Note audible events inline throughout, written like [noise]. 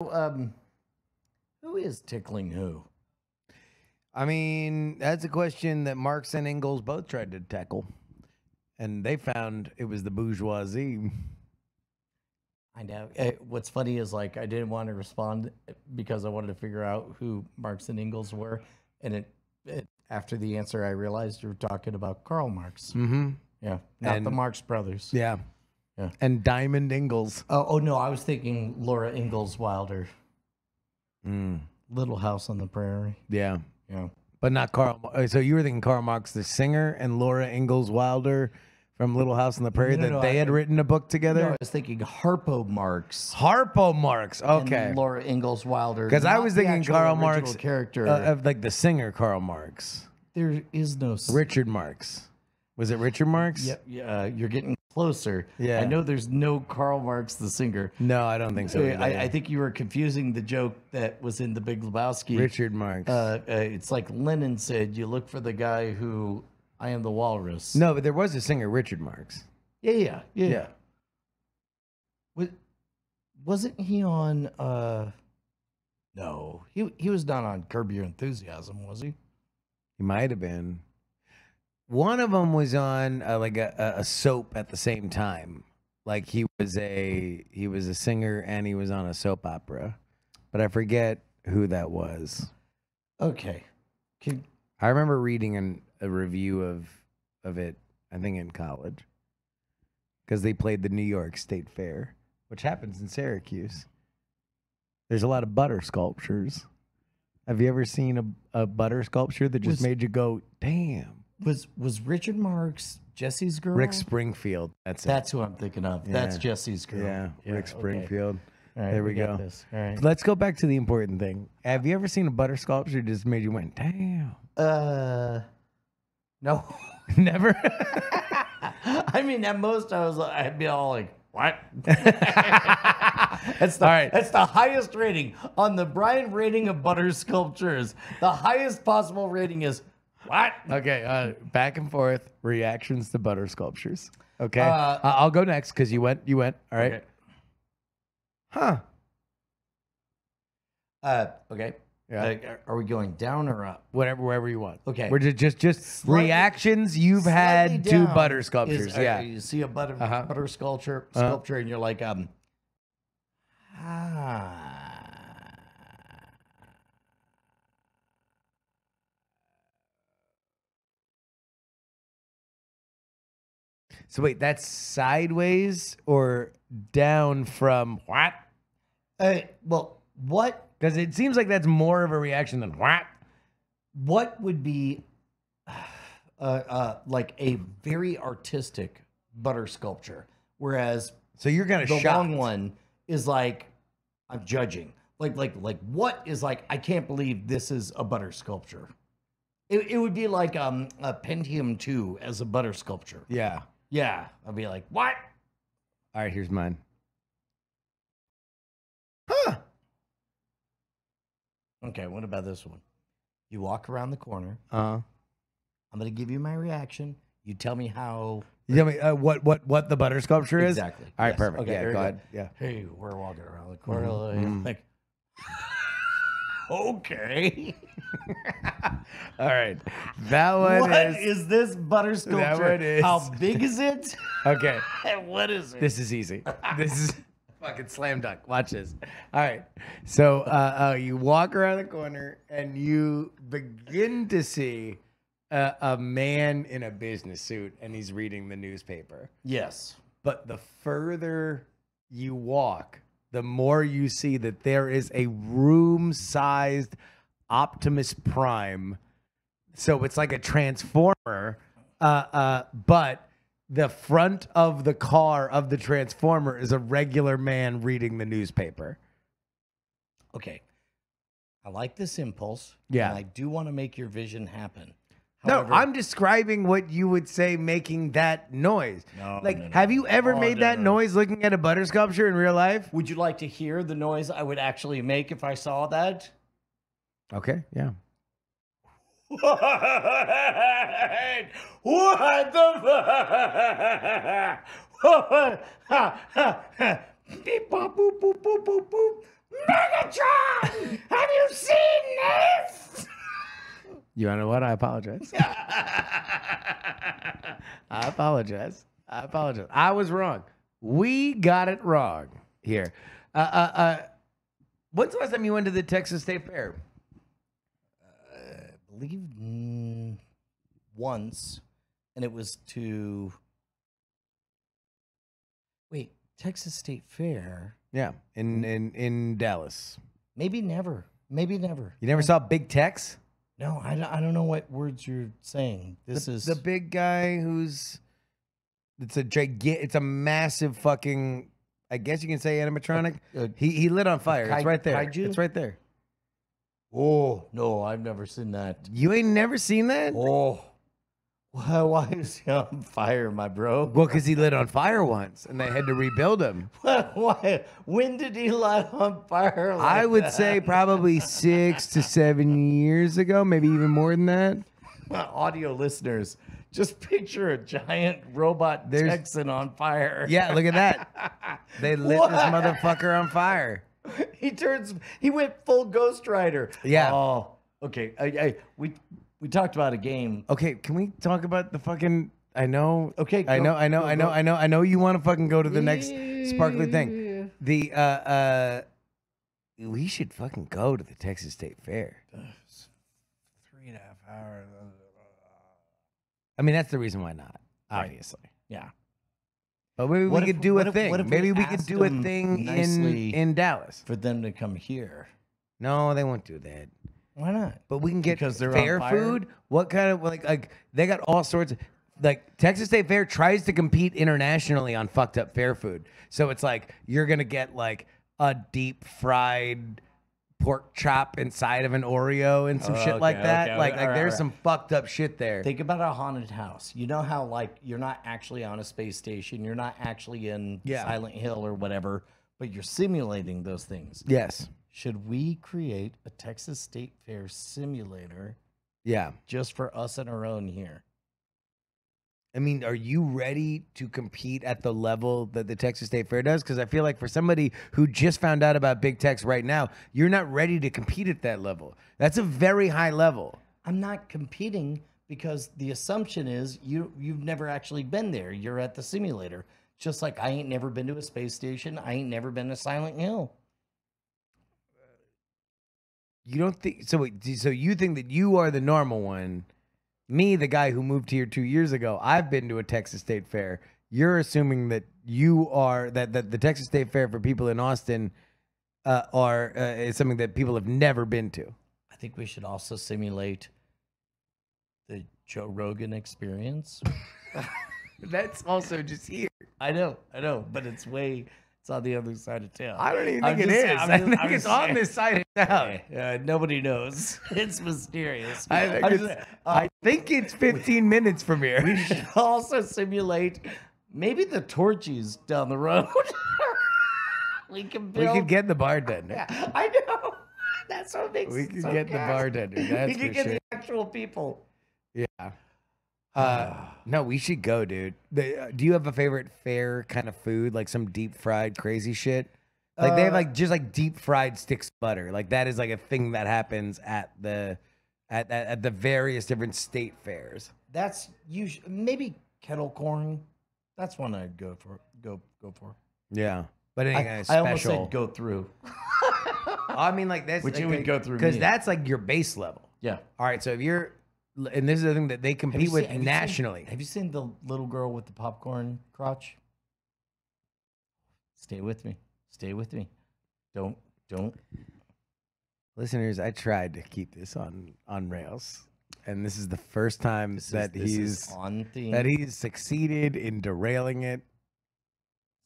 um, who is tickling who? I mean, that's a question that Marx and Engels both tried to tackle, and they found it was the bourgeoisie. I know. Eh, what's funny is like I didn't want to respond because I wanted to figure out who Marx and Engels were, and it, it after the answer I realized you were talking about Karl Marx. Mm-hmm. Yeah, not the Marx brothers. Yeah. Yeah. And Diamond Ingalls. Oh, oh no, I was thinking Laura Ingalls Wilder, Mm. Little House on the Prairie. Yeah. Yeah. But not Carl. So you were thinking Carl Marx, the singer, and Laura Ingalls Wilder from Little House on the Prairie, No, that no, they I- had written a book No, together? I was thinking Harpo Marx. Harpo Marx. and Okay. Laura Ingalls Wilder. Because I was thinking Carl Karl original Marx, character. Uh, of like the singer Carl Marx. there is no. Richard Marx. Was it Richard Marx? Yeah, yeah, you're getting closer. Yeah. I know there's no Karl Marx the singer. No, I don't think so. I, either. I, I think you were confusing the joke that was in The Big Lebowski. Richard Marx. Uh, uh, it's like Lennon said, "You look for the guy who I am the walrus." no, but there was a singer, Richard Marx. Yeah, yeah, yeah. Yeah. Was, wasn't he on? uh No, he he was not on Curb Your Enthusiasm, was he? He might have been. One of them was on uh, like a, a- soap at the same time. Like he was a he was a singer and he was on a soap opera, but I forget who that was. Okay. Can, I remember reading an, a review of of it. I think in college because they played the New York State Fair, which happens in Syracuse. There's a lot of butter sculptures. Have you ever seen a, a butter sculpture that just Was- made you go, "Damn"? Was was Richard Marx Jesse's girl? Rick Springfield. That's it. That's who I'm thinking of. That's Jesse's girl. yeah, Rick okay. Springfield. All right, There we got go. This. All right. Let's go back to the important thing. Have you ever seen a butter sculpture that just made you went, "Damn"? Uh, no. [laughs] [laughs] Never. I mean, at most, I was, like, I'd be all like, "What?" [laughs] that's the All right. That's the highest rating on the Brian rating of butter sculptures. The highest possible rating is what? Okay, uh, back and forth reactions to butter sculptures. Okay, Uh, uh, I'll go next because you went. You went. All right. Okay. Huh? Uh, okay. Yeah. Uh, are we going down or up? Whatever, wherever you want. Okay. We're just just just Slightly- reactions you've had to butter sculptures. uh, yeah. You see a butter Uh-huh. butter sculpture Uh-huh. sculpture, and you're like, um, ah. So wait, that's sideways or down from what? Uh, well, what Because it seems like that's more of a reaction than what. what would be [sighs] uh, uh, like a very artistic butter sculpture, whereas So you're gonna the shock. long one is like I'm judging. Like like like what is like I can't believe this is a butter sculpture. It, it would be like um a Pentium 2 as a butter sculpture. Yeah. Yeah, I'll be like, what? All right. Here's mine. Huh? Okay, what about this one? You walk around the corner. Uh. I'm gonna give you my reaction. You tell me how You tell me uh, what what what the butter sculpture is. exactly. All right. Yes. Perfect. Okay, yeah. very Go ahead. Yeah. Hey, we're walking around the corner. Mhm, Like, okay. [laughs] All right. That one What is is this butter sculpture? one is- How big is it? [laughs] okay. And [laughs] what is it? This is easy. This is fucking slam dunk. Watch this. All right. So uh, uh, you walk around the corner and you begin to see a, a man in a business suit and he's reading the newspaper. yes. But the further you walk, the more you see that there is a room sized Optimus Prime. So it's like a transformer, uh, uh, but the front of the car of the transformer is a regular man reading the newspaper. Okay. I like this impulse. Yeah. And I do want to make your vision happen. No, I'm describing what you would say making that noise. No, like, no, no, have you ever oh, no, made that no. noise looking at a butter sculpture in real life? Would you like to hear the noise I would actually make if I saw that? Okay, yeah. What? [laughs] What the fuck? [laughs] Beep, boop, boop, boop, boop, boop. Megatron, have you seen this? You know what? I apologize. [laughs] I apologize. I apologize. I was wrong. We got it wrong here. Uh, uh, uh, when's the last time you went to the Texas State Fair? I believe mm, once, and it was to wait Texas State Fair. Yeah, in in in Dallas. Maybe never. Maybe never. You never saw Big Tex? No, I, don't- I don't know what words you're saying. This the, is the big guy who's it's a gigantic it's a massive fucking I guess you can say animatronic. uh, He he lit on fire. it's right there. kaiju? It's right there. oh no, I've never seen that. You ain't never seen that? Oh, why, why is he on fire, my bro? Well, because he lit on fire once and they had to rebuild him. [laughs] why? When did he light on fire? I would that? say probably [laughs] six to seven years ago, maybe even more than that. audio listeners, just picture a giant robot There's- Texan on fire. Yeah, look at that. [laughs] They lit What? this motherfucker on fire. he turns. He went full Ghost Rider. Yeah. Oh, okay. I, I we we talked about a game. Okay, can we talk about the fucking? I know. Okay, I go- know. I know. go- I know. go. I know. I know. You want to fucking go to the next sparkly thing. The uh uh, we should fucking go to the Texas State Fair. Three and a half hours. I mean, that's the reason why not. Right. Obviously. Yeah. But maybe What we if- could do a if- thing. if we maybe we could do a thing in in Dallas. For them to come here. No, they won't do that. Why not? But we can get Because they're on fair fire? food. What kind of like like they got all sorts of like Texas State Fair tries to compete internationally on fucked up fair food. So it's like you're gonna get like a deep fried pork chop inside of an Oreo and some Oh, shit like okay, that. okay, like okay, like there's some fucked up shit there. Think about a haunted house. You know how like you're not actually on a space station. You're not actually in Yeah. Silent Hill or whatever, but you're simulating those things. yes. Should we create a Texas State Fair simulator Yeah. just for us and our own here? I mean, are you ready to compete at the level that the Texas State Fair does? Because I feel like for somebody who just found out about Big Tex right now, you're not ready to compete at that level. That's a very high level. I'm not competing because the assumption is you you've never actually been there. You're at the simulator. Just like I ain't never been to a space station. I ain't never been to Silent Hill. You don't think so? Wait, so you think that you are the normal one? Me, the guy who moved here two years ago, I've been to a Texas State Fair. You're assuming that you are that that the Texas State Fair for people in Austin uh, are uh, is something that people have never been to. I think we should also simulate the Joe Rogan experience. [laughs] That's also just here. I know, I know, but it's way it's on the other side of town. I don't even think it just- is. I think I'm it's on this side of town. Uh, nobody knows. It's mysterious. I think, it's, just- uh, I think it's 15 minutes from here. we should [laughs] also simulate maybe the Torchy's down the road. [laughs] we can build... We could get the bartender. Yeah, [laughs] I know. That's what makes We could so get the bartender. That's we for could get sure. the actual people. Yeah. Uh, [sighs] no, we should go, dude. The, uh, do you have a favorite fair kind of food, like some deep fried crazy shit? Like they have Uh, like just like deep fried sticks of butter. Like that is like a thing that happens at the at at, at the various different state fairs. That's usually maybe kettle corn. That's one I'd go for. Go go for. Yeah, but I, I almost special. said go through. [laughs] I mean, like that's Which you would go through because me. that's like your base level. Yeah. All right, so if you're, and this is the thing that they compete seen- with have you seen- nationally. have you seen the little girl with the popcorn crotch? Stay with me. Stay with me. Don't don't. Listeners, I tried to keep this on on rails, and this is the first time This that is, he's on theme. that he's succeeded in derailing it.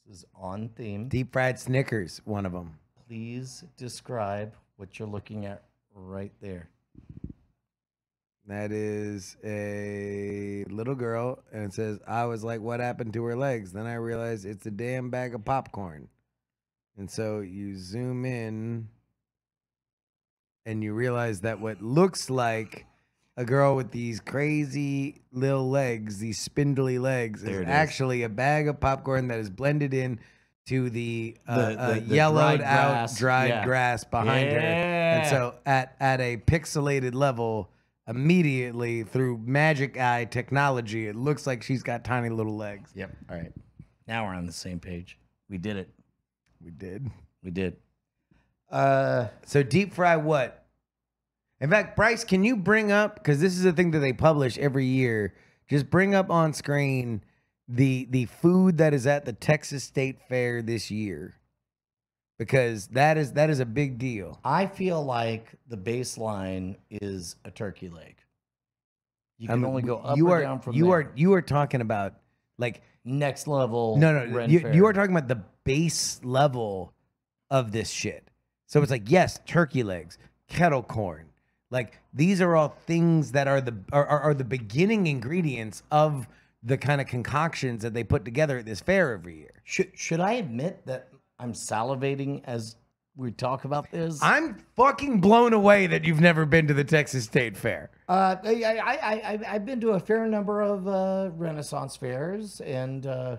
this is on theme. Deep fried Snickers, one of them. Please describe what you're looking at right there. That is a little girl, and it says, "I was like, what happened to her legs?" Then I realized it's a damn bag of popcorn, and so you zoom in, and you realize that what looks like a girl with these crazy little legs, these spindly legs, is is. actually a bag of popcorn that is blended in to the, uh, The- uh, the- the yellowed dried out grass. dried Yeah. grass behind her. And so at at a pixelated level, immediately through magic eye technology, it looks like she's got tiny little legs. Yep. All right. Now we're on the same page. We did it. We did. We did. Uh, So deep fry what? In fact, Bryce, can you bring up because this is a thing that they publish every year. Just bring up on screen the the food that is at the Texas State Fair this year, because that is that is a big deal. I feel like the baseline is a turkey leg. You I can mean, only go up you or are down from you there. are you are talking about like next level. no no you, you are talking about the base level of this shit. So it's like yes, turkey legs, kettle corn, like these are all things that are the are, are, are the beginning ingredients of the kind of concoctions that they put together at this fair every year. Should should I admit that I'm salivating as we talk about this? I'm fucking blown away that you've never been to the Texas State Fair. Uh, I, I, I, I, I've been to a fair number of uh, Renaissance fairs and uh,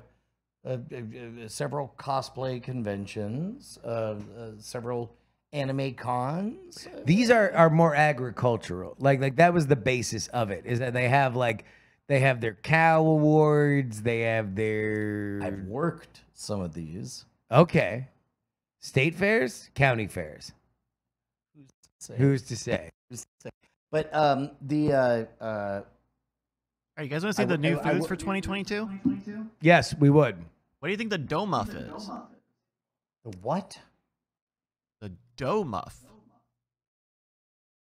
uh, uh, uh, several cosplay conventions, uh, uh, several anime cons. These are are more agricultural. Like like that was the basis of it. Is that they have like they have their cow awards, they have their I've worked some of these. Okay. State fairs, county fairs. Say- Who's to say? who's to say? But um, the uh, uh, All right, you guys want to see I the w- new I- I foods for 2022? Yes, we would. What do you think the dough muff is? the what? The dough muff.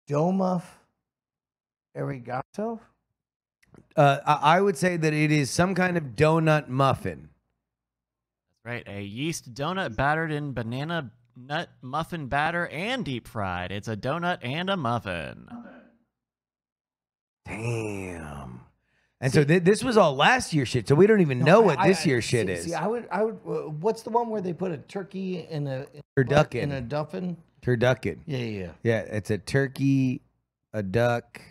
Doma arigato? Uh, I I would say that it is some kind of donut muffin. Right, a yeast donut battered in banana nut muffin batter and deep fried. It's a donut and a muffin. Damn. And so th- this was all last year shit, so we don't even know what I- this I- year's shit see- is. See, I would, I would. Uh, what's the one where they put a turkey in a in, Turducken. in a duffin? Turducken. Yeah, yeah, yeah. Yeah, it's a turkey, a duck,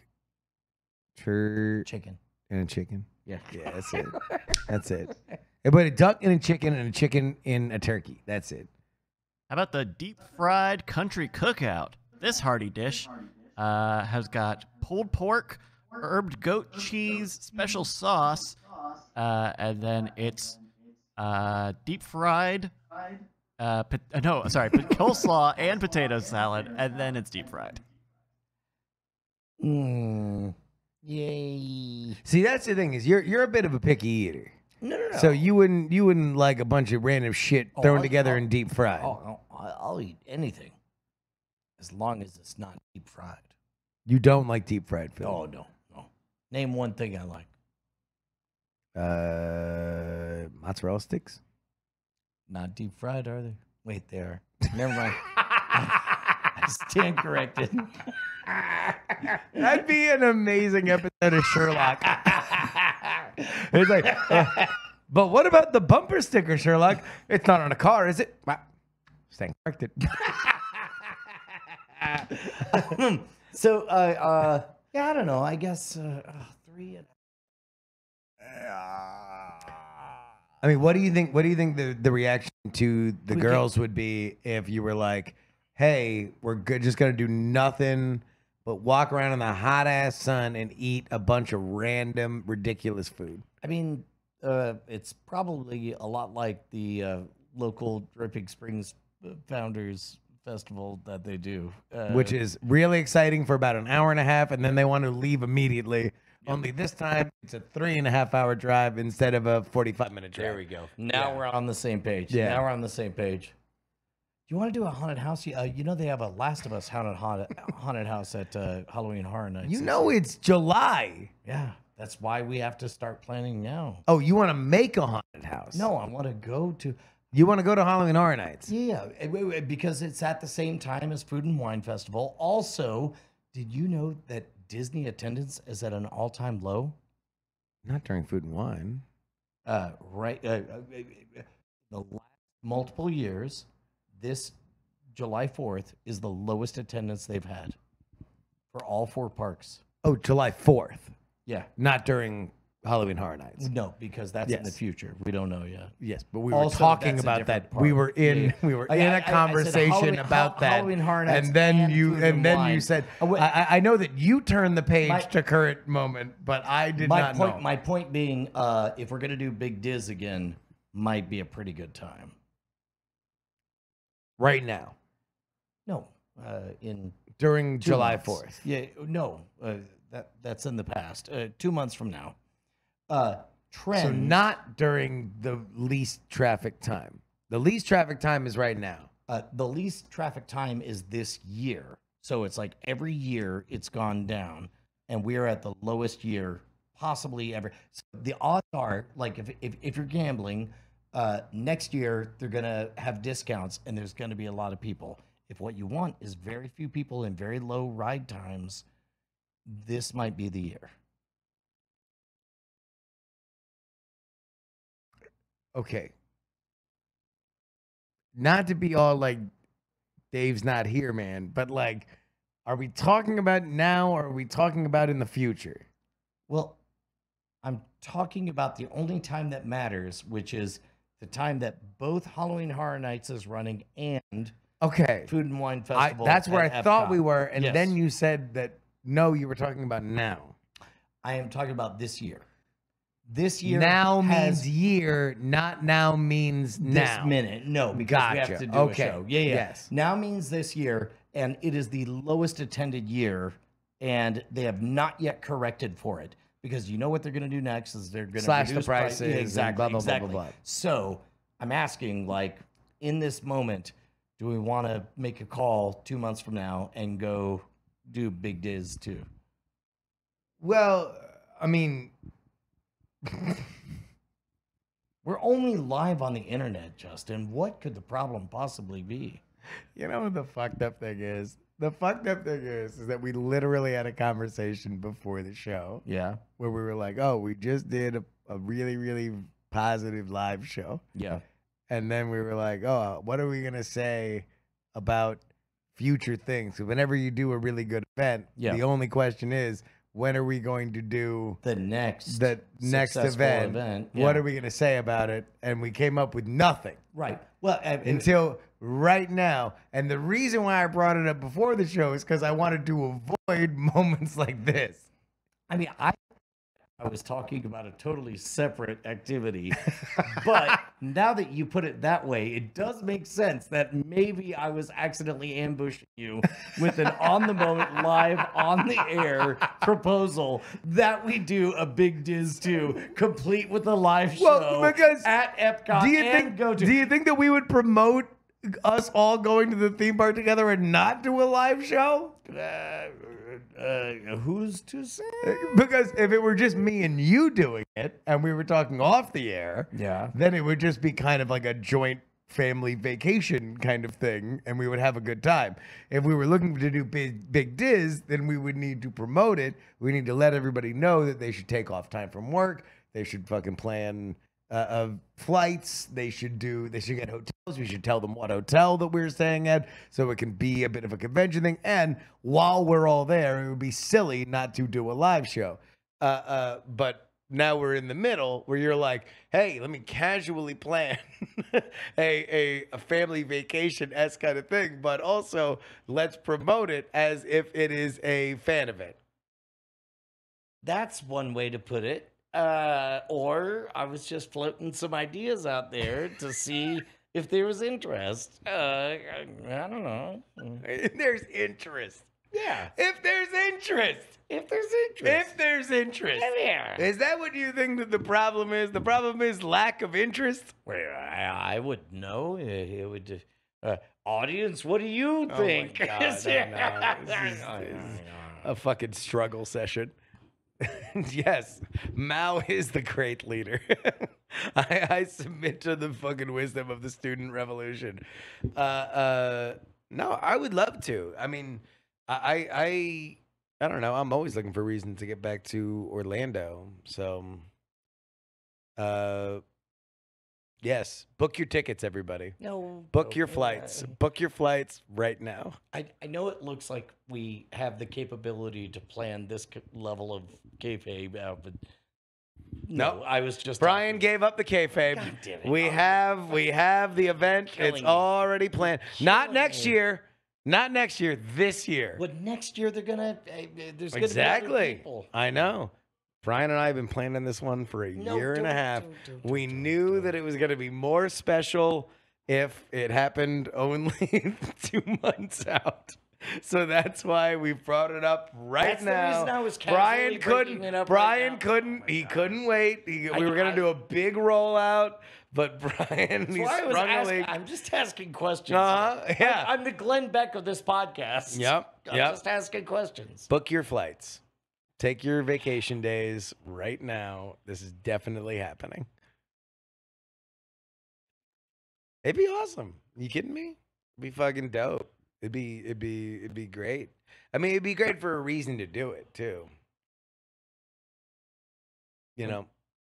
tur, Chicken. and a chicken. Yeah. Yeah, that's it. [laughs] That's it. Yeah, But a duck and a chicken and a chicken in a turkey. That's it. How about the deep fried country cookout? This hearty dish uh, has got pulled pork, herbed goat cheese, special sauce, uh, and then it's uh, deep fried. Uh, pot- uh, no, sorry, pot- [laughs] coleslaw and potato salad, and then it's deep fried. Mm. Yay. See, that's the thing is you're you're a bit of a picky eater. No, no, no. So you wouldn't you wouldn't like a bunch of random shit Oh, thrown I'll- together I'll- and deep fried. Oh, no, I- I'll eat anything as long as it's not deep fried. You don't like deep fried food. Oh no, no. Name one thing I like. Uh, mozzarella sticks. Not deep fried, are they? Wait, they are. Never mind. [laughs] I stand corrected. That'd be an amazing episode of Sherlock. [laughs] [laughs] it's like, uh, but what about the bumper sticker, Sherlock? It's not on a car, is it? Stand corrected. [laughs] so, uh, uh, yeah, I don't know. I guess uh, uh, three and I mean, what do you think? What do you think the, the reaction to the We girls would be if you were like, "Hey, we're good, just gonna do nothing but walk around in the hot ass sun and eat a bunch of random ridiculous food"? I mean, uh, it's probably a lot like the uh, local Dripping Springs uh, Founders Festival that they do, uh, which is really exciting for about an hour and a half, and then they want to leave immediately. Only this time it's a three and a half hour drive instead of a 45 minute drive. There we go. Now Yeah. we're on the same page. Yeah. Now we're on the same page. You want to do a haunted house? Uh, you know they have a Last of Us haunted haunted, haunted house at uh, Halloween Horror Nights. You know it's July. Yeah, that's why we have to start planning now. Oh, you want to make a haunted house? No, I want to go to You want to go to Halloween Horror Nights? yeah it- because it's at the same time as Food and Wine Festival. Also, did you know that Disney attendance is at an all time low? Not during Food and Wine. uh, right uh, uh, uh, the last multiple years this july 4th is the lowest attendance they've had for all four parks Oh, July 4th. yeah Not during Halloween Horror Nights. No, because that's in the Yes. future. We don't know yet. Yes, but we were Also, talking that's a about different that. We were in Yeah, we were I- in I- I- a said conversation Halloween- about Ha- that. Halloween Horror Nights and then and you Food and and then you Wine. said. I, I- I know that you turned the page My- to current moment, but I did my not point, know. my point being, uh, if we're gonna do Big Diz again, might be a pretty good time. Right now No, uh, in during two July months. fourth. Yeah, no, uh, that that's in the past. Uh, two months from now. Uh, trend. So not during the least traffic time. The least traffic time is right now. uh, the least traffic time is this year. So it's like every year it's gone down, and we're at the lowest year possibly ever. So the odds are, like, if if, if you're gambling, uh, next year they're gonna have discounts, and there's gonna be a lot of people. If what you want is very few people and very low ride times, this might be the year. Okay. Not to be all like Dave's not here, man, but like, are we talking about now or are we talking about in the future? Well, I'm talking about the only time that matters, which is the time that both Halloween Horror Nights is running and Okay. Food and Wine I, Festival. that's where I at thought we were, and Yes. then you said that no, you were talking about now. I am talking about this year. This year now means year, not now means this now. minute. No, because we Gotcha. have to do Okay. a show. Yeah, yeah. Yes. Now means this year, and it is the lowest attended year, and they have not yet corrected for it. Because you know what they're going to do next is they're going to Slash the reduce price- prices exactly, blah, blah, blah, blah, exactly. blah. So I'm asking, like, in this moment, do we want to make a call two months from now and go do Big Diz too? Well, I mean, [laughs] We're only live on the internet, Justin. What could the problem possibly be? You know what the fucked up thing is? The fucked up thing is, is that we literally had a conversation before the show Yeah. where we were like, oh, we just did a, a really, really positive live show. Yeah. And then we were like, oh, what are we going to say about future things? whenever you do a really good event, Yeah. the only question is, when are we going to do The next the next successful event? Yeah. What are we going to say about it? And we came up with nothing. right? Well, I- until right now. And the reason why I brought it up before the show is because I wanted to avoid [laughs] moments like this. I mean, I I was talking about a totally separate activity, [laughs] but now that you put it that way, it does make sense that maybe I was accidentally ambushing you with an on the moment, [laughs] live on the air proposal that we do a Big Diz 2, complete with a live show Well, because at Epcot do you and think? go to. Do you think that we would promote us all going to the theme park together and not do a live show? uh, uh, who's to say? Because if it were just me and you doing it, and we were talking off the air, Yeah. then it would just be kind of like a joint family vacation kind of thing and we would have a good time. If we were looking to do big big diz, then we would need to promote it. We need to let everybody know that they should take off time from work. They should fucking plan uh, of flights. They should do they should get hotels. We should tell them what hotel that we're staying at so it can be a bit of a convention thing. And while we're all there, it would be silly not to do a live show. Uh, uh, but now we're in the middle where you're like, hey, let me casually plan [laughs] a, a, a family vacation s kind of thing, but also let's promote it as if it is a fan event. That's one way to put it. Uh, or I was just floating some ideas out there to see if there was interest. Uh, I, I don't know. There's interest. Yeah, If there's interest. if there's interest. If there's interest. yeah. Is that what you think that the problem is? The problem is lack of interest? Well, I, I would know. It, would. Uh, audience, what do you think? [laughs] God, I know. This is- this is- [laughs] a fucking struggle session. [laughs] yes, Mao is the great leader. [laughs] I, I submit to the fucking wisdom of the student revolution. Uh, uh, no, I would love to. I mean, I, I, I, don't know. I'm always looking for reasons to get back to Orlando. So, uh, yes, book your tickets, everybody. no. Book your no, flights. Book your flights right now. I, I know it looks like we have the capability to plan this c- level of kayfabe out, but No, Nope. I was just Brian talking. gave up the kayfabe. God damn it. We Oh, have we have the event. It's me. already planned. Not next me. year. Not next year. This year. What next year they're gonna? Uh, there's gonna be Exactly. I know. Brian and I have been planning this one for a No, year and a half. don't, don't, we don't, knew don't. that it was going to be more special if it happened only [laughs] two months out. So that's why we brought it up right That's the now. reason I was Brian couldn't. up right Brian now. couldn't. He couldn't wait. He- I- we were going to do a big rollout, but [laughs] Brian he why I was sprung a leak. I'm just asking questions. Uh-huh, yeah. I'm, I'm the Glenn Beck of this podcast. Yep, I'm yep. just asking questions. Book your flights. Take your vacation days right now. This is definitely happening. It'd be awesome. You kidding me? It'd be fucking dope. It'd be it'd be it'd be great. I mean, it'd be great for a reason to do it too. You know,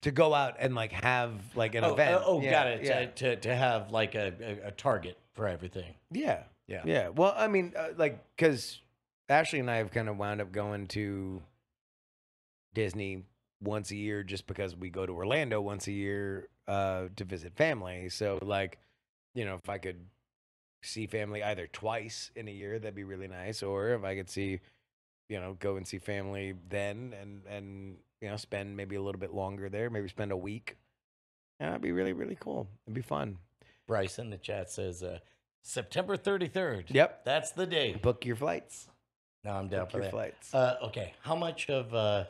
to go out and like have like an oh, event. uh, oh, Yeah, got it. Yeah. To, to to have like a, a, a target for everything. yeah. Yeah. Yeah. Well, I mean, uh, like, because Ashley and I have kind of wound up going to Disney once a year just because we go to Orlando once a year uh, to visit family. So, like, you know, if I could see family either twice in a year, that'd be really nice. Or if I could see, you know, go and see family then and, and, you know, spend maybe a little bit longer there, maybe spend a week. Yeah, that'd be really, really cool. It'd be fun. Bryce in the chat says uh, September 33rd. Yep. That's the day. Book your flights. No, I'm down Book for your that. flights. Uh, okay. How much of uh,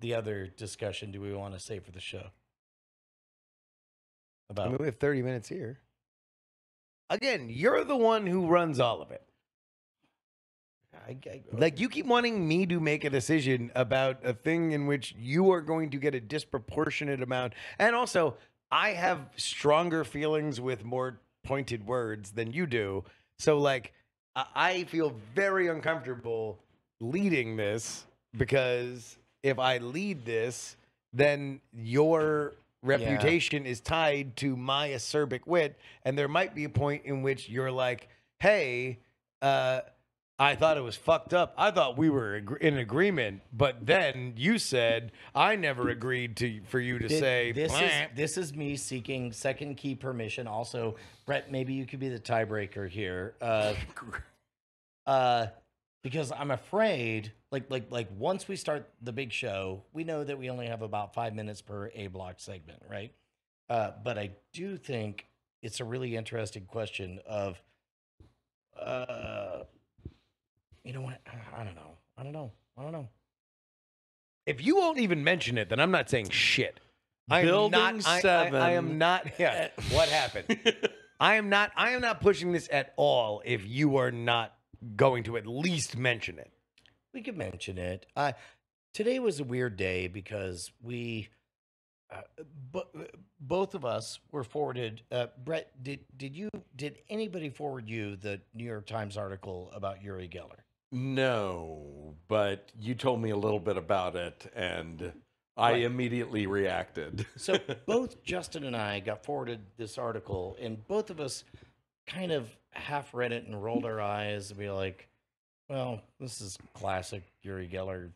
the other discussion do we want to save for the show? I About mean, we have 30 minutes here. Again, you're the one who runs all of it. I, I, Like, you keep wanting me to make a decision about a thing in which you are going to get a disproportionate amount. And also, I have stronger feelings with more pointed words than you do. So, like, I, I feel very uncomfortable leading this because if I lead this, then your reputation is tied to my acerbic wit. And there might be a point in which you're like, hey, uh, I thought it was fucked up. I thought we were in agreement, but then you said I never agreed to for you to say this is this is me seeking second key permission. Also, Brett, maybe you could be the tiebreaker here, uh, [laughs] uh, because I'm afraid, like like like once we start the big show, we know that we only have about five minutes per A block segment, right? Uh, but I do think it's a really interesting question of, uh, you know what? I don't know. I don't know. I don't know. If you won't even mention it, then I'm not saying shit. I am Building not, I- I, I, am not. Yeah. what happened? [laughs] I am not. I am not pushing this at all. If you are not going to at least mention it. We could mention it. Uh, today was a weird day because we, uh, bo- both of us were forwarded. Uh, Brett, did did you did anybody forward you the New York Times article about Uri Geller? No, but you told me a little bit about it, and I Right. immediately reacted. So [laughs] both Justin and I got forwarded this article, and both of us kind of half read it and rolled our eyes and be like, "Well, this is classic Uri Geller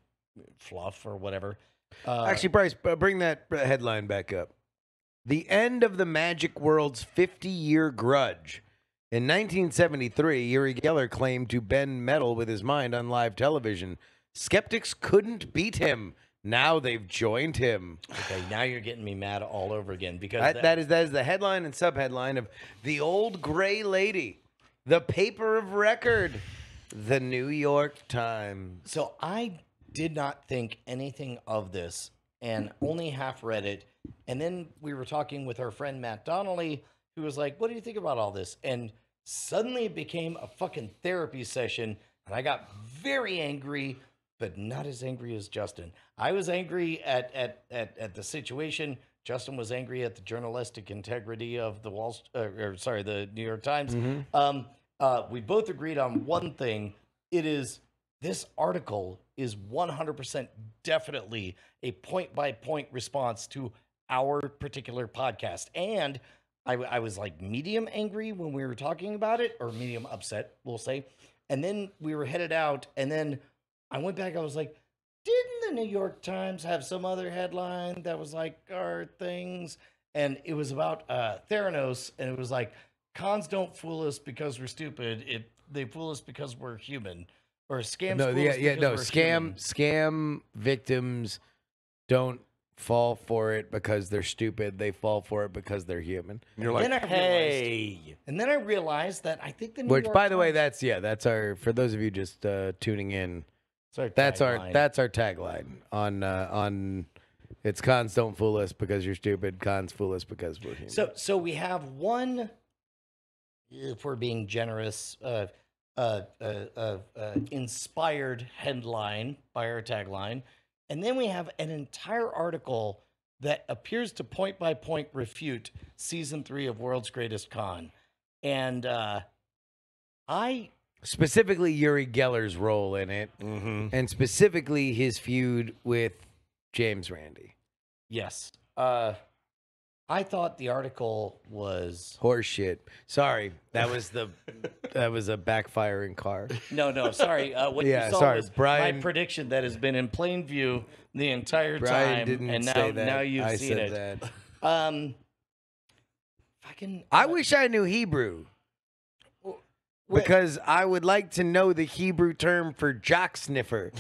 fluff or whatever." Uh, Actually, Bryce, bring that headline back up. The end of the Magic World's 50 year grudge. In 1973, Uri Geller claimed to bend metal with his mind on live television. Skeptics couldn't beat him. Now they've joined him. okay, now you're getting me mad all over again because That, that is that is the headline and subheadline of the old gray lady, the paper of record, the New York Times. So I did not think anything of this and only half read it. And then we were talking with our friend Matt Donnelly, who was like, What do you think about all this? And suddenly it became a fucking therapy session. And I got very angry, but not as angry as Justin. I was angry at at at, at the situation. Justin was angry at the journalistic integrity of the Wall, uh, or sorry, the New York Times. Um, uh, we both agreed on one thing. It is this article is 100% definitely a point by point response to our particular podcast. And I was like medium angry when we were talking about it, or medium upset, we'll say. And then we were headed out, and then I went back. I was like, didn't the New York Times have some other headline that was like our things? And it was about uh, Theranos, and it was like, cons don't fool us because we're stupid. It they fool us because we're human, or scam. no, fool yeah, us yeah, no. Scam, human. scam victims don't fall for it because they're stupid. They fall for it because they're human. And you're Then like, I realized- hey. And then I realized that I think the New Which, York by the way, that's yeah, that's our. For those of you just uh, tuning in, That's our that's our tagline. that's our tagline on uh, on. It's cons don't fool us because you're stupid. Cons fool us because we're human. So, so we have one, if we're being generous, uh, uh, uh, uh, uh, inspired headline by our tagline, and then we have an entire article that appears to point by point refute season three of World's Greatest Con, and uh, I specifically Uri Geller's role in it, Mm-hmm. and specifically his feud with James Randi. yes, uh, I thought the article was Horseshit. Sorry, that was the that was a backfiring car. No, no, sorry. Uh, what Yeah, you saw sorry, was Brian- my prediction that has been in plain view the entire Brian time, didn't and now say that. now you've I seen said it. that. Um, fucking. I uh, wish I knew Hebrew wh- because I would like to know the Hebrew term for jock sniffer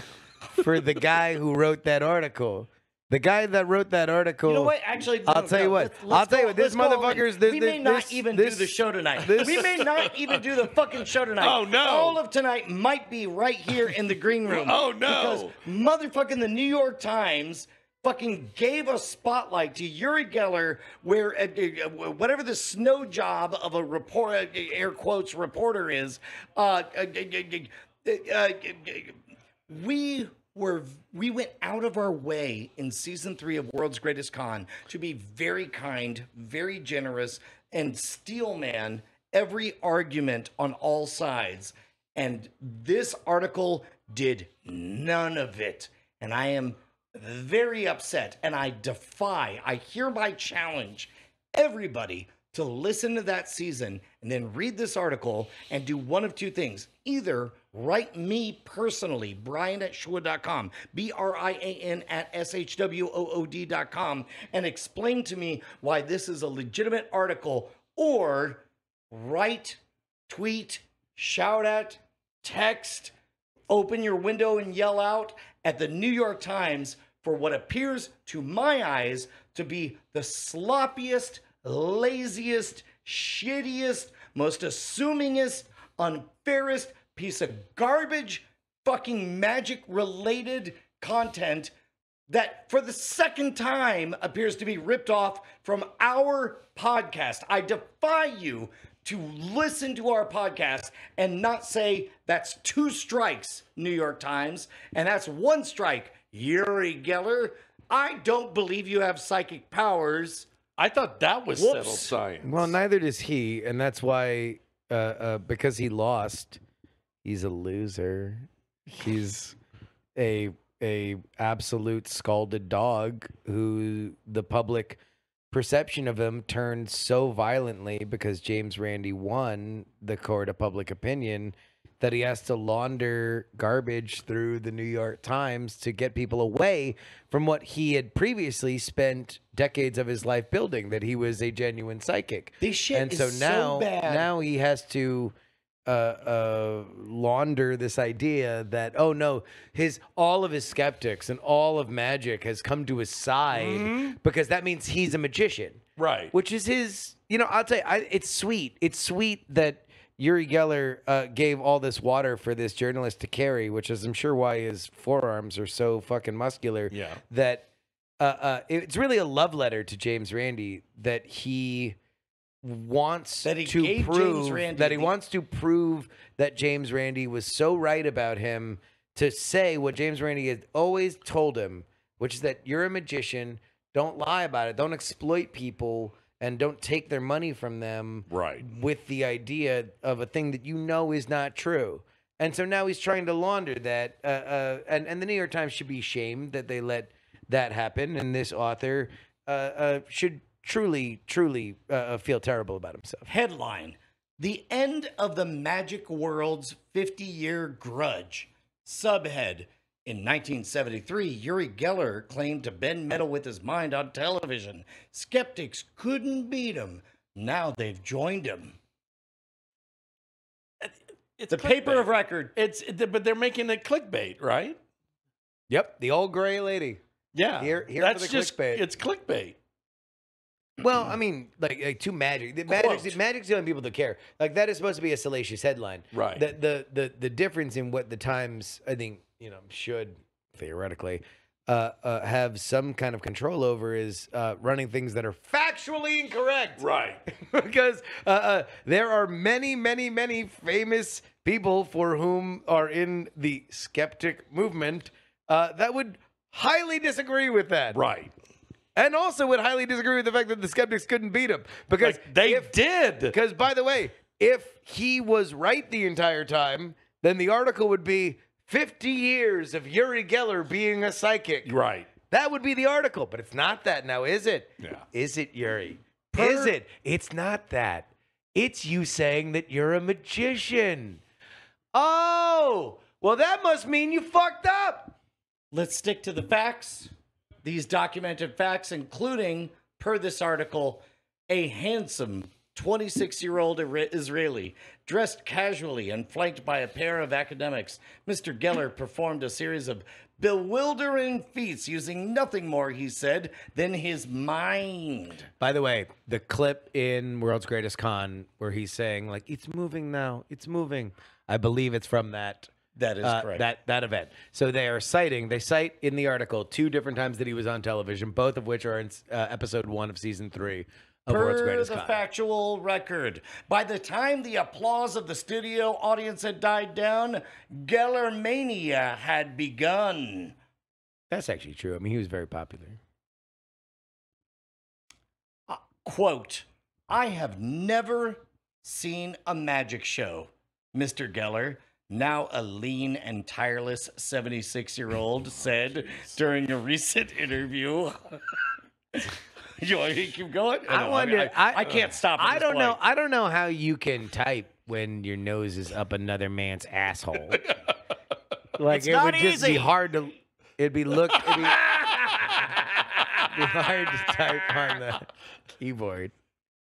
for the guy who wrote that article. The guy that wrote that article. You know what? Actually, I'll no, tell no, you what. let's- I'll let's tell you what, this let's go all in. motherfucker's- this- we may not this- even this- do the show tonight. this- we may not [laughs] even do the fucking show tonight. Oh, no. All of tonight might be right here in the green room. [laughs] Oh, no. Because motherfucking the New York Times fucking gave a spotlight to Uri Geller, where uh, uh, whatever the snow job of a report, uh, air quotes reporter is, uh, uh, uh, uh, uh, we were we went out of our way in season three of World's Greatest Con to be very kind, very generous, and steelman every argument on all sides. And this article did none of it. And I am very upset. And I defy, I hereby challenge everybody to listen to that season and then read this article and do one of two things. Either write me personally, Brian at Shwood.com, B R I A N at S H W O O D.com, and explain to me why this is a legitimate article, or write, tweet, shout at, text, open your window and yell out at the New York Times for what appears to my eyes to be the sloppiest, laziest, shittiest, most assumingest, unfairest piece of garbage, fucking magic related content that for the second time appears to be ripped off from our podcast. I defy you to listen to our podcast and not say that's two strikes, New York Times, and that's one strike, Uri Geller. I don't believe you have psychic powers. I thought that was Whoops. settled science. Well, neither does he, and that's why, uh, uh, because he lost, he's a loser. He's a a absolute scalded dog who the public perception of him turned so violently because James Randi won the court of public opinion that he has to launder garbage through the New York Times to get people away from what he had previously spent decades of his life building that he was a genuine psychic. This shit and is so so now bad. now he has to uh, uh, launder this idea that oh no, his all of his skeptics and all of magic has come to his side because that means he's a magician, Right. which is his. You know, I'll tell you, I, it's sweet. It's sweet that Uri Geller uh, gave all this water for this journalist to carry, which is, I'm sure, why his forearms are so fucking muscular. Yeah. That uh, uh, it's really a love letter to James Randi that he wants That he to prove Randi that he the- wants to prove that James Randi was so right about him to say what James Randi had always told him, which is that you're a magician. Don't lie about it. Don't exploit people and don't take their money from them Right. with the idea of a thing that you know is not true. And so now he's trying to launder that. Uh, uh, and, and the New York Times should be shamed that they let that happen. And this author uh, uh, should truly, truly uh, feel terrible about himself. Headline The End of the Magic World's 50 Year Grudge. Subhead In 1973, Uri Geller claimed to bend metal with his mind on television. Skeptics couldn't beat him. Now they've joined him. It's The paper clickbait. of record. It's but they're making it clickbait, right? Yep, the old gray lady. Yeah, Here- here for that's the just clickbait. it's clickbait. Well, I mean, like, like two magic. The magic's, Quote. magic's the only people that care. Like that is supposed to be a salacious headline. Right. The the the the difference in what the Times, I think, you know, should theoretically uh, uh, have some kind of control over is uh, running things that are factually incorrect. Right. [laughs] because uh, uh, there are many, many, many famous people for whom are in the skeptic movement uh, that would highly disagree with that. Right. And also would highly disagree with the fact that the skeptics couldn't beat him. Because Like they if, did. Because, by the way, if he was right the entire time, then the article would be 50 years of Uri Geller being a psychic. Right. That would be the article, but it's not that now, is it? Yeah. Is it, Uri? is it? It's not that. It's you saying that you're a magician. Oh, well, that must mean you fucked up. Let's stick to the facts. These documented facts, including, per this article, a handsome 26 year old Israeli dressed casually and flanked by a pair of academics. Mr. Geller performed a series of bewildering feats using nothing more, he said, than his mind. By the way, the clip in World's Greatest Con where he's saying like it's moving now, it's moving. I believe it's from that That is uh, correct. that that event. So they are citing they cite in the article two different times that he was on television, both of which are in uh, episode one of season three of World's Per Greatest the factual record, by the time the applause of the studio audience had died down, Geller mania had begun. That's actually true. I mean, he was very popular. Uh, quote, I have never seen a magic show, Mr. Geller, now a lean and tireless 76 year old, [laughs] said during a recent interview. [laughs] [laughs] you want me to keep going? I know, wonder- I, I- I can't stop. I don't know. I don't know how you can type when your nose is up another man's asshole. [laughs] like It's it not would just be hard to. It'd be look. It'd be, [laughs] be hard to type on the keyboard.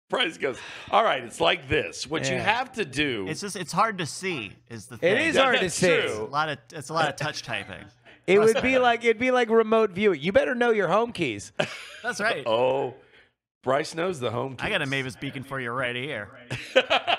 Price goes, all right, it's like this. What you have to do It's just it's hard to see. Is the thing. It is Yeah, hard to see. It's a lot of it's a lot of touch typing. It would be like it'd be like remote viewing. You better know your home keys. [laughs] That's right. Oh, Bryce knows the home. I got a. Mavis beacon for you right here. [laughs]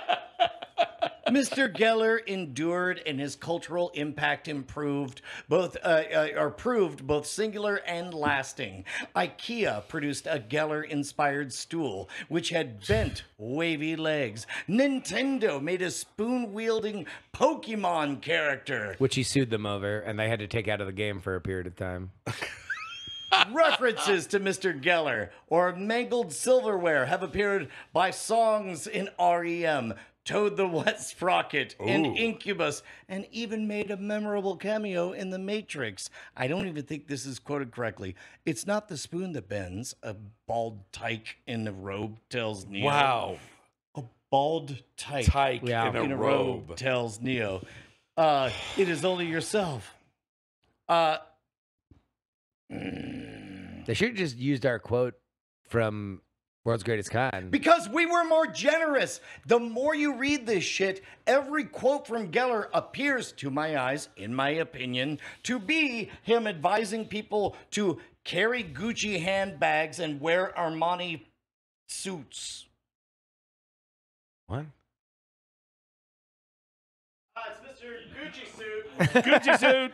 Mr. Geller endured and his cultural impact improved both uh, uh, or proved both singular and lasting. IKEA produced a Geller inspired stool which had bent wavy legs. Nintendo made a spoon wielding Pokemon character. Which he sued them over, and they had to take out of the game for a period of time. [laughs] References to Mr. Geller or mangled silverware have appeared by songs in REM, Toad the Wet Sprocket, and Incubus, and even made a memorable cameo in The Matrix. I don't even think this is quoted correctly. It's not the spoon that bends, a bald tyke in a robe tells Neo. Wow. A bald tyke, Tyke Yeah. in a, in a robe. robe tells Neo. Uh, it is only yourself. Uh, They should have just used our quote from World's Greatest Con. Because we were more generous. The more you read this shit, every quote from Geller appears, to my eyes, in my opinion, to be him advising people to carry Gucci handbags and wear Armani suits. what? Uh, it's Mr. Gucci suit. Gucci [laughs] suit.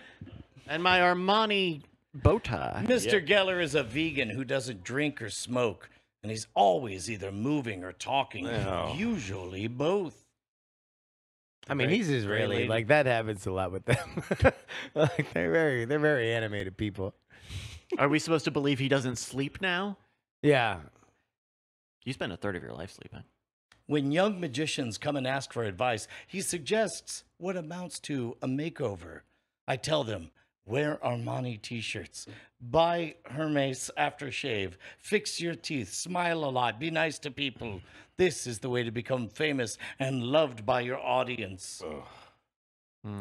And my Armani bow tie. Mr. Geller is a vegan who doesn't drink or smoke, and he's always either moving or talking, Oh. usually both. I mean, Very- he's Israeli. lady. Like that happens a lot with them. [laughs] like they're very, they're very animated people. Are we supposed to believe he doesn't sleep now? Yeah. You spend a third of your life sleeping. When young magicians come and ask for advice, he suggests what amounts to a makeover. I tell them, wear Armani t shirts, buy Hermes aftershave, fix your teeth, smile a lot, be nice to people. This is the way to become famous and loved by your audience.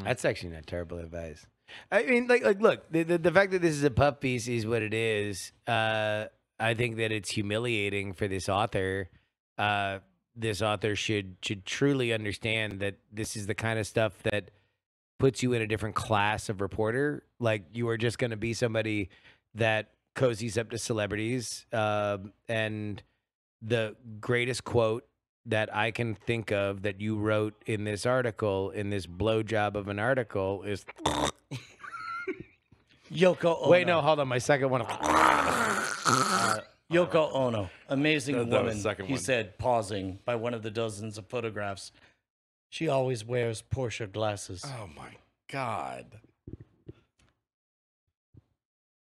That's actually not terrible advice. I mean, like, like, look, the, the the fact that this is a puff piece is what it is. Uh, I think that it's humiliating for this author. Uh, this author should should truly understand that this is the kind of stuff that puts you in a different class of reporter. Like, you are just going to be somebody that cozies up to celebrities. Um, and the greatest quote that I can think of that you wrote in this article, in this blowjob of an article, is [laughs] Yoko Ono. Wait, no, hold on. My second one. Uh, Yoko Ono, amazing That- that was woman. second he one. said, pausing by one of the dozens of photographs. She always wears Porsche glasses. Oh my God.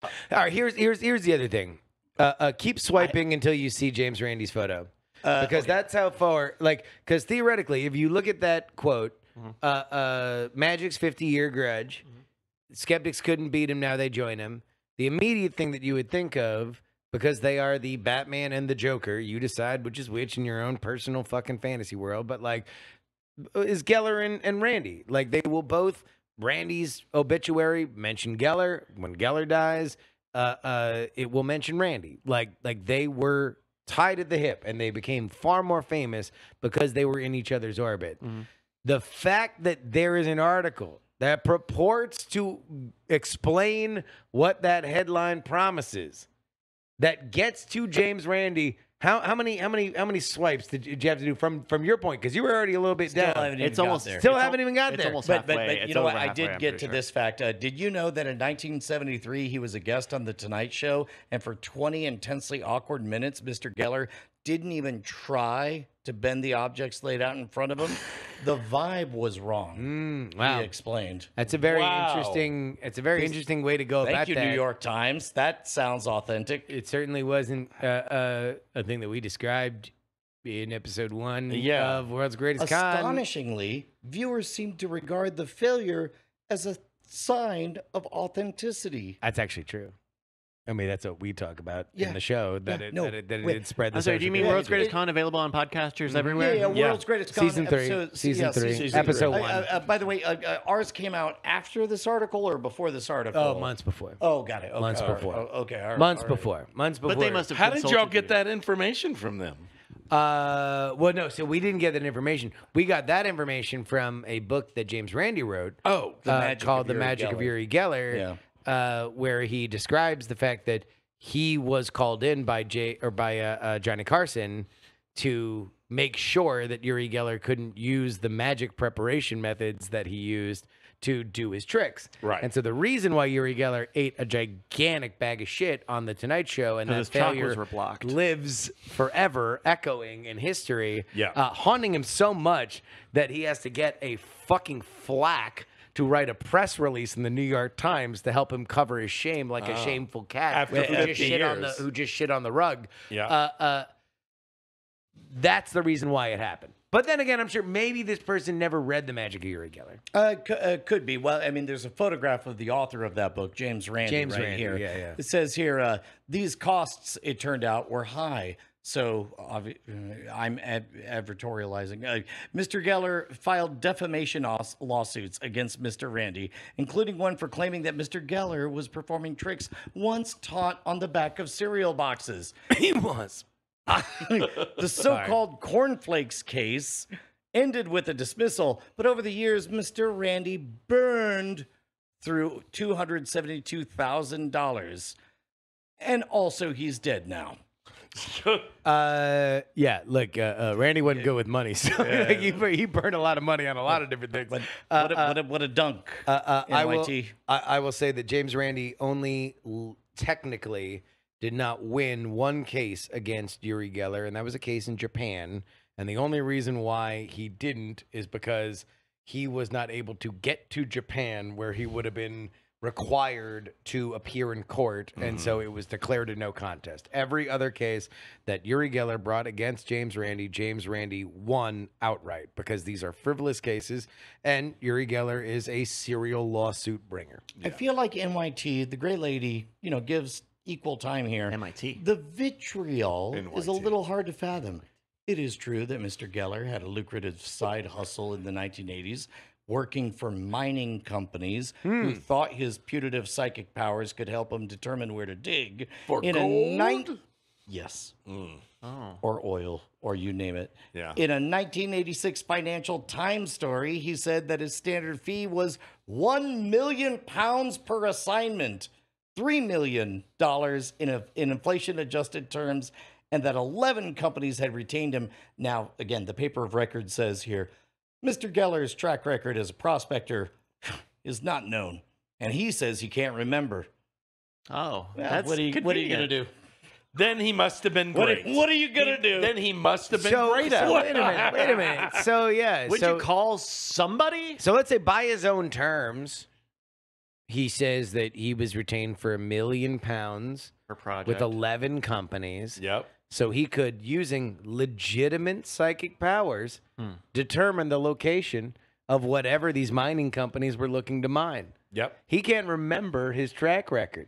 All right, here's here's here's the other thing. Uh, uh, keep swiping until you see James Randi's photo, Uh, because that's how far. Like, because theoretically, if you look at that quote, Mm-hmm. uh, uh, Magic's 50 year grudge, skeptics couldn't beat him. Now they join him. The immediate thing that you would think of, because they are the Batman and the Joker, you decide which is which in your own personal fucking fantasy world. But like, is Geller and, and Randi. Like they will both Randi's obituary mention Geller. When Geller dies, uh uh it will mention Randi. Like like they were tied at the hip and they became far more famous because they were in each other's orbit. The fact that there is an article that purports to explain what that headline promises that gets to James Randi. How, how many how many how many swipes did you, did you have to do from from your point? Because you were already a little bit Still down. haven't even It's got almost there. Still it's haven't even got it's there. almost But, but, halfway. but It's you know what? I did get to sure. this fact. Uh, did you know that in 1973 he was a guest on The Tonight Show, and for 20 intensely awkward minutes, Mr. Geller didn't even try to bend the objects laid out in front of him? the vibe was wrong. Mm, wow, He explained. that's a very Wow. interesting. It's a very interesting way to go Thank about you, that. New York Times. That sounds authentic. It certainly wasn't uh, uh, a thing that we described in episode one Yeah. of World's Greatest Con. Astonishingly, viewers seem to regard the failure as a sign of authenticity. That's actually true. I mean, that's what we talk about Yeah. in the show that Yeah, it no, that it, that it wait. did spread the I'm sorry, do you social mean media. World's Greatest it- Con available on podcasters everywhere? yeah, Yeah. World's Greatest Con Season three. episode- Season yeah, three. season Episode three. one. Uh, uh, by the way, uh, uh, ours came out after this article or before this article? Oh, months before. Oh, got it. Okay, Months all right. before. Oh, okay, all right, months all right. before. Months before. But they must have. How did y'all consulted get you. that information from them? Uh, well, no. So we didn't get that information. We got that information from a book that James Randi wrote. Oh, The uh, Magic called of "The Uri Magic of Geller. Uri Geller," uh, where he describes the fact that he was called in by Jay or by uh, uh, Johnny Carson to make sure that Uri Geller couldn't use the magic preparation methods that he used to do his tricks. Right. And so the reason why Uri Geller ate a gigantic bag of shit on the Tonight Show and that his failure were blocked. lives forever, echoing in history, Yeah. uh, haunting him so much that he has to get a fucking flack to write a press release in the New York Times to help him cover his shame, like a shameful cat After who just shit on the who just shit on the rug. Yeah. Uh, uh, that's the reason why it happened. But then again, I'm sure maybe this person never read The Magic of Uri Geller. Uh, c- uh, could be. Well, I mean, there's a photograph of the author of that book, James Randi, James right Randi, here. yeah, yeah. It says here, uh, these costs, it turned out, were high. So uh, I'm advertorializing. Uh, Mr. Geller filed defamation lawsuits against Mr. Randi, including one for claiming that Mr. Geller was performing tricks once taught on the back of cereal boxes. [laughs] he was. [laughs] the so-called cornflakes case ended with a dismissal, but over the years, Mr. Randi burned through two hundred seventy-two thousand dollars, and also he's dead now. [laughs] Uh, yeah. Look, uh, uh, Randi wasn't good with money, [laughs] so like, [laughs] he, bur- he burned a lot of money on a lot of different things. But Uh, what, a, what, a, what a dunk! Uh, uh, I will. NYT. I, I will say that James Randi only l- technically did not win one case against Uri Geller, and that was a case in Japan. And the only reason why he didn't is because he was not able to get to Japan, where he would have been required to appear in court, and so it was declared a no contest. Every other case that Uri Geller brought against James Randi, James Randi won outright because these are frivolous cases, and Uri Geller is a serial lawsuit bringer. I feel like NYT, the Grey Lady, you know, gives equal time here. MIT. The vitriol is a NYT. little hard to fathom. It is true that Mr. Geller had a lucrative side hustle in the 1980s working for mining companies who hmm. thought his putative psychic powers could help him determine where to dig. For in A gold? nine- yes. Hmm. Oh. Or oil, or you name it. Yeah. In a 1986 Financial Times story, he said that his standard fee was 1 million pounds per assignment, $3 million in, a, in inflation adjusted terms, and that 11 companies had retained him. Now, again, the paper of record says here Mr. Geller's track record as a prospector is not known, and he says he can't remember. Oh, Well, that's what are you, what are you going to do? Then he must have been What are, great. what are you going to He- do? Then he must have been So, great so at wait a minute. Wait a minute. [laughs] So yeah. Would so, you call somebody? So let's say by his own terms, he says that he was retained for a million pounds For project. with 11 companies. Yep. So he could, using legitimate psychic powers, Hmm. determine the location of whatever these mining companies were looking to mine. Yep. He can't remember his track record.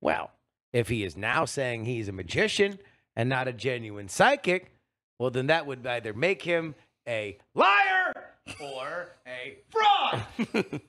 Well, if he is now saying he's a magician and not a genuine psychic, well, then that would either make him a liar or a fraud. [laughs]